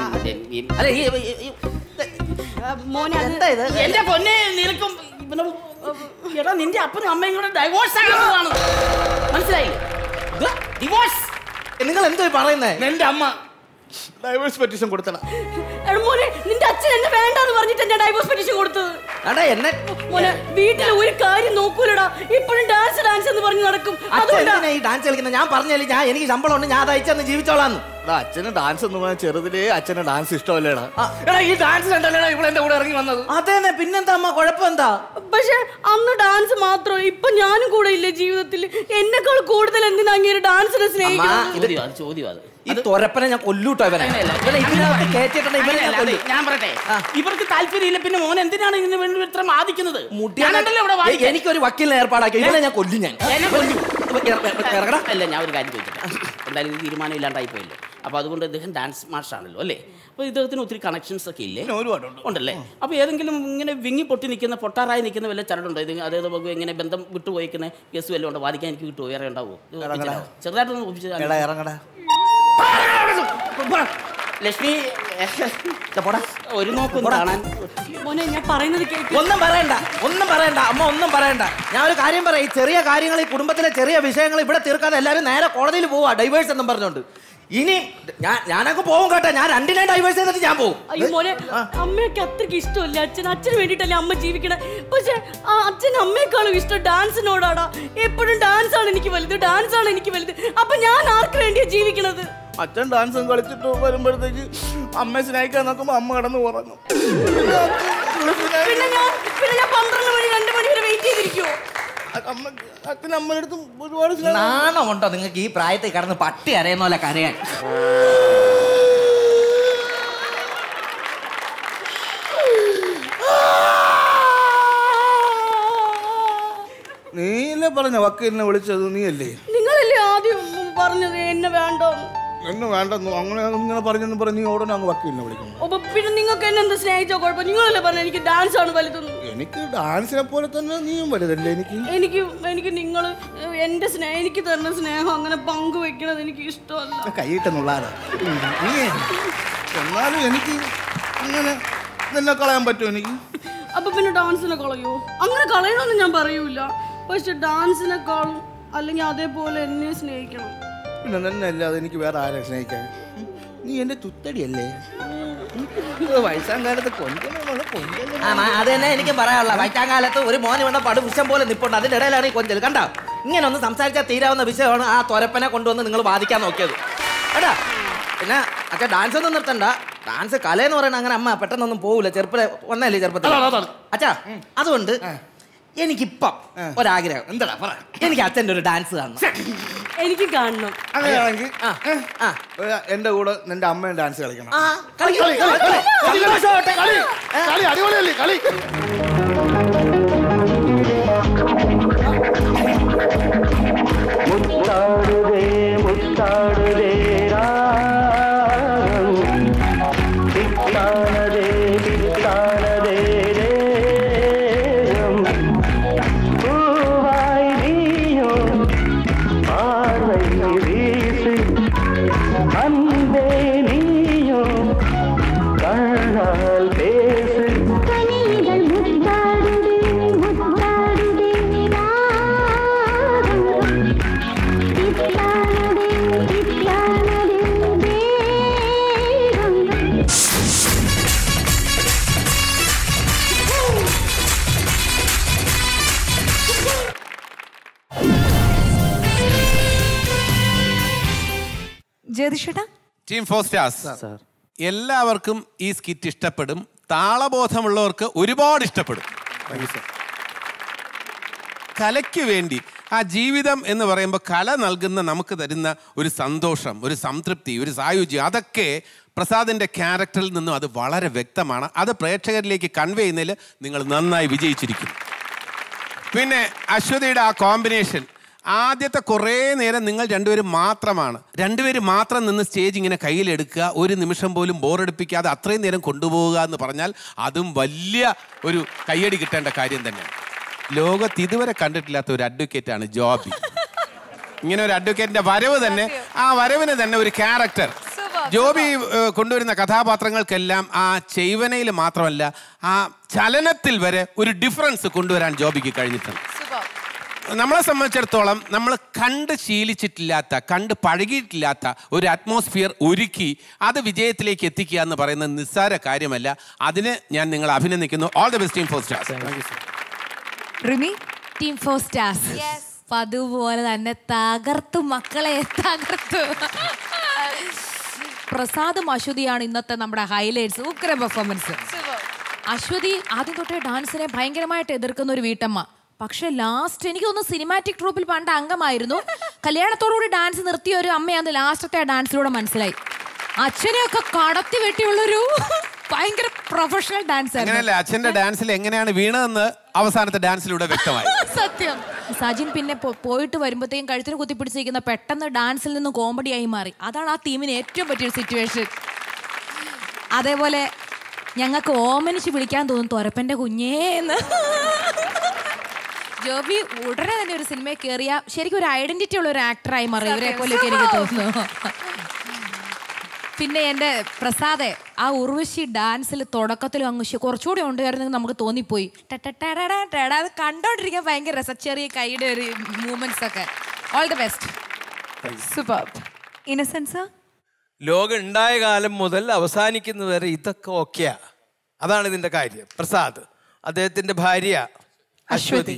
അല്ല ഈ ഈ- ഈ- മോനെ അത് എന്താ ഇത്? എന്റെ പൊന്നെ നിനക്കും എടാ നിന്റെ അപ്പനും അമ്മയും കൂടെ ഡൈവോഴ്സ് ആകുന്നതാണ് മനസ്സിലായി ഡിവോഴ്സ് നിങ്ങൾ എന്തോ പറയുന്നേ? എന്റെ അമ്മ. ഡൈവേഴ്സ് പെറ്റീഷൻ കൊടുത്തണം. എടാ മോനെ നിന്റെ അച്ഛൻ എന്നെ വേണ്ടാന്ന് പറഞ്ഞിട്ട് എന്നെ ഡൈവോഴ്സ് പെറ്റീഷൻ കൊടുത്തത്? അടാ എന്നെ മോനെ വീട്ടിൽ ഒരു കാര്യം നോക്കൂലടാ. ഇപ്പോഴും ഡാൻസ് ഡാൻസ് എന്ന് പറഞ്ഞ് നടക്കും. അച്ഛൻ അതുകൊണ്ടാ ഈ ഡാൻസ് കളിക്കുന്നത്? ഞാൻ പറഞ്ഞല്ലേ ഞാൻ എനിക്ക് ശമ്പളം ഉണ്ട് ഞാൻ അത് അയച്ചെന്ന് ജീവിച്ചോളാന്ന്. അച്ഛന് ഡാൻസ് എന്ന് പറഞ്ഞാൽ ചെറുതിലേ അച്ഛന് ഡാൻസ് ഇഷ്ടമല്ലേടാ. എടാ ഈ ഡാൻസ് കണ്ടല്ലേടാ ഇവിടെ എന്റെ കൂടെ ഇറങ്ങി വന്നത്. അതെന്നെ പിന്നെന്താ അമ്മ? കുഴപ്പം എന്താ? പക്ഷെ അന്ന് ഡാൻസ് മാത്രം ഇപ്പൊ ഞാനും കൂടെ ഇല്ലേ ജീവിതത്തിൽ? എന്നെക്കാൾ കൂടുതൽ എന്തിനാ അങ്ങനെ ഡാൻസിനെ സ്നേഹിക്കുന്നത്? ചോദ്യം അത്. ഈ തൊരപ്പനെ ഞാൻ കൊല്ലൂട്ടോ ഇവനെ. ഇവനെ ഇതിനകത്ത് കയറ്റിയിട്ടുണ്ട് ഇവനെ ഞാൻ കൊല്ലും. പറയട്ടെ. ഇവർക്ക് താല്പര്യമില്ല. പിന്നെ മോൻ എന്തിനാണ് ഇതിന് വേണ്ടി ഇത്ര ബാധിക്കുന്നത് ഞാനുണ്ടല്ലോ ഇവിടെ. എനിക്കൊരു വക്കീലിനെ ഏർപ്പാടാക്കി. ഇവനെ ഞാൻ കൊല്ലു ഞാൻ. എന്നെ കൊല്ലും. ഇറങ്ങടാ. അല്ല ഞാൻ ഒരു കാര്യം ചോദിക്കട്ടെ. എന്തായാലും ഇത് തീരുമാനം ഇല്ലാണ്ടായി പോയല്ലോ. അപ്പൊ അതുകൊണ്ട് ഇദ്ദേഹം ഡാൻസ് മാഷാണല്ലോ അല്ലേ? അപ്പൊ ഇദ്ദേഹത്തിന് ഒത്തിരി കണക്ഷൻസ് ഒക്കെ ഇല്ലേ? ഒരുപാടുണ്ട്. ഉണ്ടല്ലേ? അപ്പൊ ഏതെങ്കിലും ഇങ്ങനെ വിങ്ങി പൊട്ടി നിൽക്കുന്ന പൊട്ടാറായി നിൽക്കുന്ന വല്ല ചരടുണ്ടോ? ഇത് അതായത് നമുക്ക് ഇങ്ങനെ ബന്ധം വിട്ടുപോയിക്കുന്ന കേസ് വല്ലതും ഉണ്ടോ? വാദിക്കാൻ എനിക്ക് കിട്ടുമോ വേറെ ഉണ്ടാവോ? ഇത് ഇറങ്ങടാ. ചെറുതായിട്ടൊന്ന് ഒപ്പിച്ച് എടാ ഇറങ്ങടാ. ലക്ഷ്മി പോടാ. ഒരു നോക്കും കാണാൻ മോനെ ഞാൻ പറയുന്നത് കേൾക്കും ഒന്നും പറയണ്ട ഒന്നും പറയണ്ട അമ്മ ഒന്നും പറയണ്ട. ഞാൻ ഒരു കാര്യം പറയാം ഈ ചെറിയ കാര്യങ്ങൾ ഈ കുടുംബത്തിലെ ചെറിയ വിഷയങ്ങൾ ഇവിടെ തീർക്കാതെ എല്ലാവരും നേരെ കോടതിയിൽ പോവാ ഡൈവേഴ്സ് എന്നും പറഞ്ഞുകൊണ്ട് ഇനി ഞാൻ ഞാനൊക്കെ പോകും കേട്ടോ ഞാൻ രണ്ടിനെ ഡൈവേഴ്സ് ചെയ്തിട്ട് ഞാൻ പോകും അയ്യോ മോനെ അമ്മയൊക്കെ അത്രയ്ക്ക് ഇഷ്ടമല്ല? അച്ഛൻ അച്ഛന് വേണ്ടിട്ടല്ലേ അമ്മ ജീവിക്കണേ? പക്ഷെ അച്ഛൻ അമ്മയെക്കാളും ഇഷ്ടം ഡാൻസിനോടാടാ. എപ്പോഴും ഡാൻസ് ആണ് എനിക്ക് വലുത് ഡാൻസ് ആണ് എനിക്ക് വലുത്. അപ്പൊ ഞാൻ ആർക്ക് വേണ്ടിയാ ജീവിക്കണത്? അച്ഛൻ ഡാൻസും കളിച്ചിട്ട് വരുമ്പോഴത്തേക്ക് അമ്മയെ സ്നേഹിക്കാൻ നോക്കുമ്പോ അമ്മ കടന്നു ഉറങ്ങും. പിന്നെ ഞാൻ പിന്നെ ഞാൻ പന്ത്രണ്ട് മണി രണ്ട് മണി വരെ അമ്മ അച്ഛൻ അമ്മയുടെ അടുത്തും ഒരുപാട് സ്നേഹം നാണമുണ്ടോ നിങ്ങൾക്ക് ഈ പ്രായത്തിൽ കിടന്ന് പട്ടി അരയുന്ന പോലെ കരയാൻ? നീയല്ലേ പറഞ്ഞ വക്കീലിനെ വിളിച്ചത്? നീയല്ലേ? നിങ്ങളല്ലേ ആദ്യം പറഞ്ഞത് എന്നെ വേണ്ട എന്നെ വേണ്ടെന്നു? അങ്ങനെ ഇങ്ങനെ പറഞ്ഞെന്ന് പറഞ്ഞ് നീ ഉടനെ അങ്ങ് വക്കീലിനെ വിളിക്കണം. അപ്പൊ പിന്നെ നിങ്ങൾക്ക് എന്നെ എന്താ സ്നേഹിച്ചോ? കുഴപ്പം നിങ്ങളല്ലേ പറഞ്ഞ എനിക്ക് ഡാൻസ് ആണ് വലുതെന്ന്. എനിക്ക് ഡാൻസിനെ പോലെ തന്നെ നീയും വലുതല്ലേ എനിക്ക്? എനിക്ക് എനിക്ക് നിങ്ങൾ എന്റെ സ്നേഹം എനിക്ക് തരുന്ന സ്നേഹം അങ്ങനെ പങ്കുവെക്കണത് എനിക്ക് ഇഷ്ടമല്ല. കൈയിട്ടെന്നുള്ളാരാ നീ എന്നാലും എനിക്ക് അങ്ങനെ നിന്നെ കളയാൻ പറ്റുമോ എനിക്ക്? അപ്പൊ പിന്നെ ഡാൻസിനെ കളയോ? അങ്ങനെ കളയണമെന്ന് ഞാൻ പറയൂല. പക്ഷെ ഡാൻസിനെക്കാളും അല്ലെങ്കിൽ അതേപോലെ എന്നെ സ്നേഹിക്കണം. പിന്നെ തന്നെ അല്ലാതെ എനിക്ക് വേറെ ആരെ സ്നേഹിക്കാൻ. നീ എന്റെ തുത്തടിയല്ലേ? വയസ്സാം കാലത്ത് കൊഞ്ചലാണ് ആ, മാ, അത് തന്നെ എനിക്ക് പറയാനുള്ള. കാലത്ത് ഒരു മോനെ വേണ്ട പടുപുഷം പോലെ നിപ്പുണ്ട്. അതിന്റെ ഇടയിലാണ് ഈ കൊഞ്ചൽ കണ്ട? ഇങ്ങനെ ഒന്ന് സംസാരിച്ചാൽ തീരാവുന്ന വിഷയമാണ് ആ തൊരപ്പനെ കൊണ്ടുവന്ന് നിങ്ങൾ വാദിക്കാൻ നോക്കിയത്. കേട്ടാ പിന്നെ അച്ഛാ ഡാൻസ് ഒന്നും നിർത്തണ്ട. ഡാൻസ് കലയെന്ന് പറയുന്നത് അങ്ങനെ അമ്മ പെട്ടെന്നൊന്നും പോവില്ല ചെറുപ്പത്തിലെ വന്നല്ലേ ചെറുപ്പത്തിൽ അച്ഛാ അതുകൊണ്ട് എനിക്കിപ്പം ഒരാഗ്രഹം. എന്താ പറ. എനിക്ക് അച്ഛന്റെ ഒരു ഡാൻസ് കാണണം. എനിക്ക് കാണണം. അങ്ങനെയാണെങ്കിൽ എന്റെ കൂടെ നിന്റെ അമ്മയും ഡാൻസ് കളിക്കണം. അടിപൊളിയല്ലേ കളി. മുത്താടുതേ മുത്താടുതേ. ജ്യോതിഷേട്ടാ? ടീം ഫോർ സ്റ്റാർസ് എല്ലാവർക്കും ഈ സ്കിറ്റ് ഇഷ്ടപ്പെടും. താളബോധമുള്ളവർക്ക് ഒരുപാട് ഇഷ്ടപ്പെടും. കലയ്ക്ക് വേണ്ടി ആ ജീവിതം എന്ന് പറയുമ്പോൾ കല നൽകുന്ന നമുക്ക് തരുന്ന ഒരു സന്തോഷം ഒരു സംതൃപ്തി ഒരു സായുജ്യം അതൊക്കെ പ്രസാദിന്റെ ക്യാരക്ടറിൽ നിന്നും അത് വളരെ വ്യക്തമാണ്. അത് പ്രേക്ഷകരിലേക്ക് കൺവേ ചെയ്യുന്നതിൽ നിങ്ങൾ നന്നായി വിജയിച്ചിരിക്കും പിന്നെ അശ്വതിയുടെ ആ കോമ്പിനേഷൻ ആദ്യത്തെ കുറേ നേരം നിങ്ങൾ രണ്ടുപേരും മാത്രമാണ്. രണ്ടുപേരും മാത്രം നിന്ന് സ്റ്റേജ് ഇങ്ങനെ കയ്യിലെടുക്കുക ഒരു നിമിഷം പോലും ബോറടിപ്പിക്കാതെ അത്രയും നേരം കൊണ്ടുപോവുക എന്ന് പറഞ്ഞാൽ അതും വലിയ ഒരു കയ്യടി കിട്ടേണ്ട കാര്യം തന്നെയാണ്. ലോകത്ത് ഇതുവരെ കണ്ടിട്ടില്ലാത്ത ഒരു അഡ്വക്കേറ്റ് ആണ് ജോബി. ഇങ്ങനെ ഒരു അഡ്വക്കേറ്റിന്റെ വരവ് തന്നെ ആ വരവിന് തന്നെ ഒരു ക്യാരക്ടർ ജോബി കൊണ്ടുവരുന്ന കഥാപാത്രങ്ങൾക്കെല്ലാം ആ ചെയ്വനയിൽ മാത്രമല്ല ആ ചലനത്തിൽ വരെ ഒരു ഡിഫറൻസ് കൊണ്ടുവരാൻ ജോബിക്ക് കഴിഞ്ഞിട്ടുണ്ട്. നമ്മളെ സംബന്ധിച്ചിടത്തോളം നമ്മൾ കണ്ട് ശീലിച്ചിട്ടില്ലാത്ത കണ്ട് പഴകിയിട്ടില്ലാത്ത ഒരു അറ്റ്മോസ്ഫിയർ ഒരുക്കി അത് വിജയത്തിലേക്ക് എത്തിക്കുക എന്ന് പറയുന്നത് നിസ്സാര കാര്യമല്ല. അതിന് ഞാൻ നിങ്ങളെ അഭിനന്ദിക്കുന്നു. All the best team four stars Rimi team four stars പതുപോലെ അതുപോലെ തന്നെ തകർത്തു മക്കളെ തകർത്തു. പ്രസാദും അശ്വതിയാണ് ഇന്നത്തെ നമ്മുടെ ഹൈലൈറ്റ്സ് ഉഗ്ര പെർഫോമൻസ് അശ്വതി ആദ്യം തൊട്ടേ ഡാൻസിനെ ഭയങ്കരമായിട്ട് എതിർക്കുന്ന ഒരു വീട്ടമ്മ. പക്ഷെ ലാസ്റ്റ് എനിക്ക് തോന്നുന്നു സിനിമാറ്റിക് ട്രൂപ്പിൽ പണ്ട് അംഗമായിരുന്നു. കല്യാണത്തോടുകൂടി ഡാൻസ് നിർത്തിയ ഒരു അമ്മയാന്ന് ലാസ്റ്റത്തെ ആ ഡാൻസിലൂടെ മനസ്സിലായി. അച്ഛനെയൊക്കെ കടത്തി വെട്ടിയുള്ളൊരു ഭയങ്കര പ്രൊഫഷണൽ ഡാൻസ് അങ്ങനെയല്ല അച്ഛന്റെ ഡാൻസിൽ എങ്ങനെയാണ് വീണതെന്ന് അവസാനത്തെ ഡാൻസിലൂടെ വ്യക്തമായി. സത്യം. സജിൻ പിന്നെ പോയിട്ട് വരുമ്പോഴത്തേക്കും കഴുത്തിന് കുത്തിപ്പിടിച്ചിരിക്കുന്ന പെട്ടെന്ന് ഡാൻസിൽ നിന്ന് കോമഡിയായി മാറി. അതാണ് ആ ടീമിന് ഏറ്റവും പറ്റിയ സിറ്റുവേഷൻ അതേപോലെ ഞങ്ങൾക്ക് ഓമനിച്ച് വിളിക്കാൻ തോന്നും തൊരപ്പന്റെ കുഞ്ഞേ എന്ന് ജോബി ഉടനെ തന്നെ ഒരു സിനിമയിൽ കയറിയ ശരിക്കും ഒരു ഐഡന്റിറ്റി ഉള്ള ഒരു ആക്ടറായി മാറി. ഇവരെ പോലെയൊക്കെ എനിക്ക് തോന്നുന്നു. പിന്നെ എന്റെ പ്രസാദെ ആ ഉർവശി ഡാൻസിൽ തുടക്കത്തിലും അങ്ങ് കുറച്ചുകൂടി ഉണ്ടായിരുന്നെങ്കിൽ നമുക്ക് തോന്നിപ്പോയി. അത് കണ്ടോണ്ടിരിക്കാൻ ഭയങ്കര രസ. ചെറിയ കൈയുടെ ഒരു മൂവ്മെന്റ്സ് ഒക്കെ. All the best super innocents ലോകം ഉണ്ടായ കാലം മുതൽ അവസാനിക്കുന്നവരെ ഇതൊക്കെ ഓക്കെയാ അതാണ് ഇതിന്റെ കാര്യം. പ്രസാദ് അദ്ദേഹത്തിന്റെ ഭാര്യ അശ്വതി.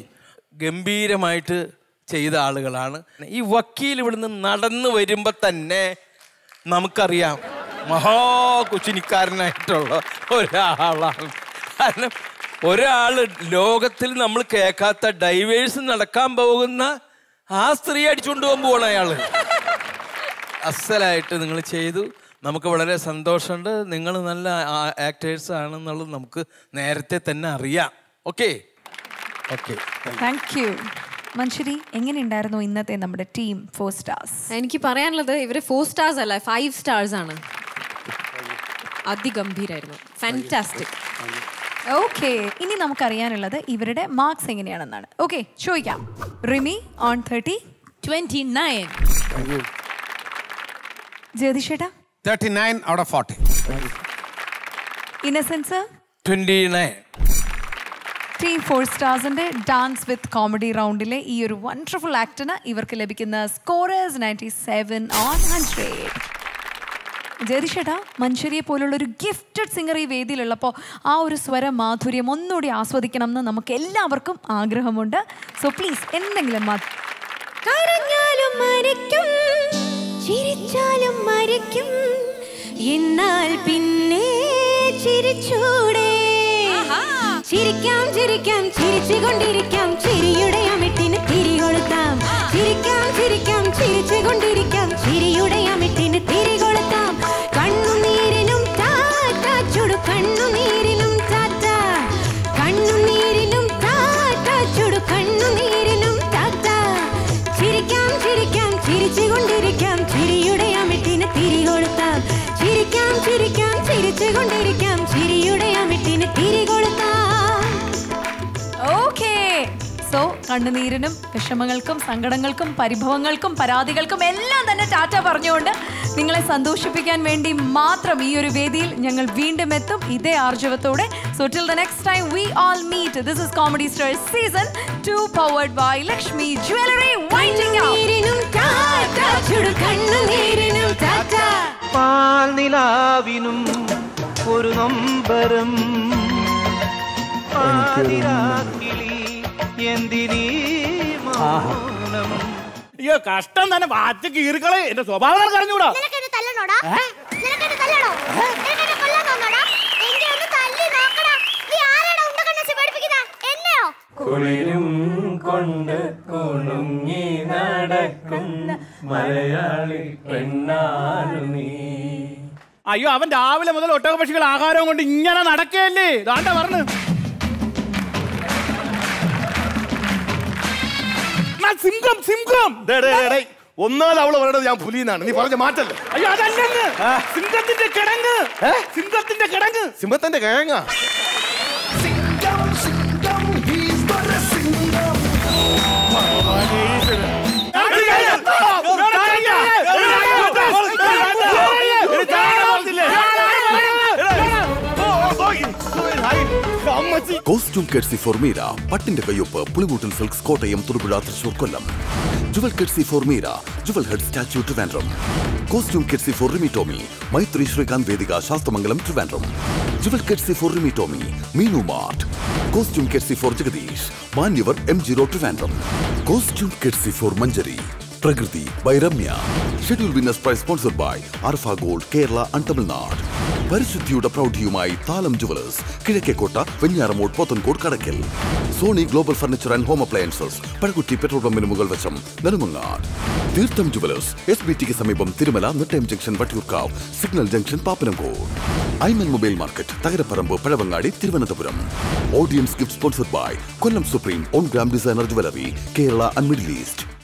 ഗംഭീരമായിട്ട് ചെയ്ത ആളുകളാണ്. ഈ വക്കീൽ ഇവിടുന്ന് നടന്നു വരുമ്പോ തന്നെ നമുക്കറിയാം മഹാ കുച്ചിനിക്കാരനായിട്ടുള്ള ഒരാളാണ്. കാരണം ഒരാൾ ലോകത്തിൽ നമ്മൾ കേൾക്കാത്ത ഡൈവേഴ്സ് നടക്കാൻ പോകുന്ന ആ സ്ത്രീ അടിച്ചുകൊണ്ട് പോകാൻ അയാൾ അസലായിട്ട് നിങ്ങൾ ചെയ്തു. നമുക്ക് വളരെ സന്തോഷമുണ്ട്. നിങ്ങൾ നല്ല ആക്ടേഴ്സ് ആണെന്നുള്ളത് നമുക്ക് നേരത്തെ തന്നെ അറിയാം. ഓക്കെ താങ്ക് യു മനുഷ്യരി എങ്ങനെയുണ്ടായിരുന്നു ഇന്നത്തെ നമ്മുടെ ടീം ഫോർ സ്റ്റാർസ് എനിക്ക് പറയാനുള്ളത് ഇവർ ഫോർ സ്റ്റാർസ് അല്ല ഫൈവ് സ്റ്റാർസ് ആണ്. അതിഗംഭീരായിരുന്നു. ഫാന്റാസ്റ്റിക് ഓക്കെ ഇനി നമുക്കറിയാനുള്ളത് ഇവരുടെ മാർക്സ് എങ്ങനെയാണെന്നാണ്. ഓക്കെ ചോദിക്കാം. Rimi on thirty twenty nine ജ്യോതിഷേട്ടാ? Thirty nine out of forty innocents twenty nine team four സ്റ്റാർസിന്റെ dance with comedy റൗണ്ടിലെ ഈ ഒരു വണ്ടർഫുൾ ആക്ടിന് ഇവർക്ക് ലഭിക്കുന്ന scorers ninety seven on hundred ജയതിഷേട്ടാ മനുഷ്യരിയെ പോലുള്ള ഒരു ഗിഫ്റ്റഡ് സിംഗർ ഈ വേദിയിലുള്ളപ്പോൾ ആ ഒരു സ്വര മാധുര്യം ഒന്നുകൂടി ആസ്വദിക്കണം എന്ന് നമുക്ക് എല്ലാവർക്കും ആഗ്രഹമുണ്ട്. സോ പ്ലീസ് എന്തെങ്കിലും കരഞ്ഞാലും ചിരിച്ചാലും മരിക്കും എന്നാൽ പിന്നെ ചിരിച്ചൂടെ ചിരിക്കാം ചിരിക്കാം ചിരിച്ചുകൊണ്ടിരിക്കാം. ചിരിയുടെ അമിട്ടിന് തിരികൊളുത്താം. ചിരിക്കാം ചിരിക്കാം ചിരിച്ചുകൊണ്ടിരിക്കാം. കണ്ണുനീരിനും വിഷമങ്ങൾക്കും സങ്കടങ്ങൾക്കും പരിഭവങ്ങൾക്കും പരാതികൾക്കും എല്ലാം തന്നെ ടാറ്റ പറഞ്ഞുകൊണ്ട് നിങ്ങളെ സന്തോഷിപ്പിക്കാൻ വേണ്ടി മാത്രം ഈ ഒരു വേദിയിൽ ഞങ്ങൾ വീണ്ടും എത്തും. ഇതേ ആർജവത്തോടെ. So till the next time we all meet this is comedy star season two powered by Lakshmi jewellery winding കണ്ണുനീരിനും ടാറ്റ ചുടു കണ്ണുനീരിനും ടാറ്റ. പാൽനിലാവിനും ഒരു നമ്പരം. പാതിരാക്കിളി എന്തിനീ മൗനം? അയ്യോ കഷ്ടം തന്നെ. വാച്ച് കീറിക്കളെ എന്റെ സ്വഭാവം കറിഞ്ഞൂടാ നിനക്കെന്നെ തല്ലണോടാ? നിനക്കെന്നെ തല്ലണോ? നിനക്കെന്നെ കൊല്ലാൻ തോന്നോടാ? തല്ലി നോക്കടാ. നീ ആരാടാ ഉണ്ടകണ്ണച്ചി പഠിപ്പിക്കുന്ന എന്നെയോ? കുളിരും കൊണ്ട് കുണുങ്ങി നടക്കുന്ന മലയാളി പെണ്ണാണു നീ. അയ്യോ അവൻ രാവിലെ മുതൽ ഒട്ടക പക്ഷികൾ ആഹാരം കൊണ്ട് ഇങ്ങനെ നടക്കല്ലേ? ദാണ്ട പറഞ്ഞു. സിംഹം സിംഹം ഒന്നാമത് അവൾ പറയണത് ഞാൻ പുലിന്നാണ് നീ പറഞ്ഞ മാറ്റല്ലേ? അയ്യോ അതല്ലെന്ന്. സിംഹത്തിന്റെ കിടങ്ങ്. സിംഹത്തിന്റെ കിടങ്ങ്. സിംഹത്തിന്റെ കിഴങ്ങ? കോസ്റ്റ്യൂം കെഡ്സി ഫോർമീര പട്ടിന്റെ കയ്യൊപ്പ് പുളിമൂട്ടിൽ silks Kottayam Thodupuzha Thrissur Kollam. Jual കെഡ്സി ഫോർമീര Jual head statue Trivandrum. Costume കെഡ്സി four Rimi Tomy മൈത്രി ശ്രീകാന്ത് വേദിക Sasthamangalam Trivandrum. Jual കെഡ്സി four Rimi Tomy Meenu mart. Costume കെഡ്സി four Jagdish Manyavar M G Trivandrum. Costume കെഡ്സി four മഞ്ചരി. പ്രകൃതി വൈരമ്യ schedule winners price sponsored by Arfa gold Kerala and Tamil Nadu പരിശുദ്ധിയുടെ പ്രൗഢിയുമായി താലം jewellers Kizhakkekotta Venjaramoodu Pothencode Kadakkal. Sony global furniture and home appliances Pazhakutty petrol പമ്പിന് മുകൾ വശം നെടുമങ്ങാട്. തീർത്ഥം ജുവലേഴ്സ് എസ് ബി ടിക്ക് സമീപം Thirumala Nettayam junction Vattiyoorkavu signal junction Pappanamcode Aiman mobile market Thakarapparambu Pazhavangadi Thiruvananthapuram. Audience gift sponsored by Kollam supreme one gram designer jewellery Kerala and middle east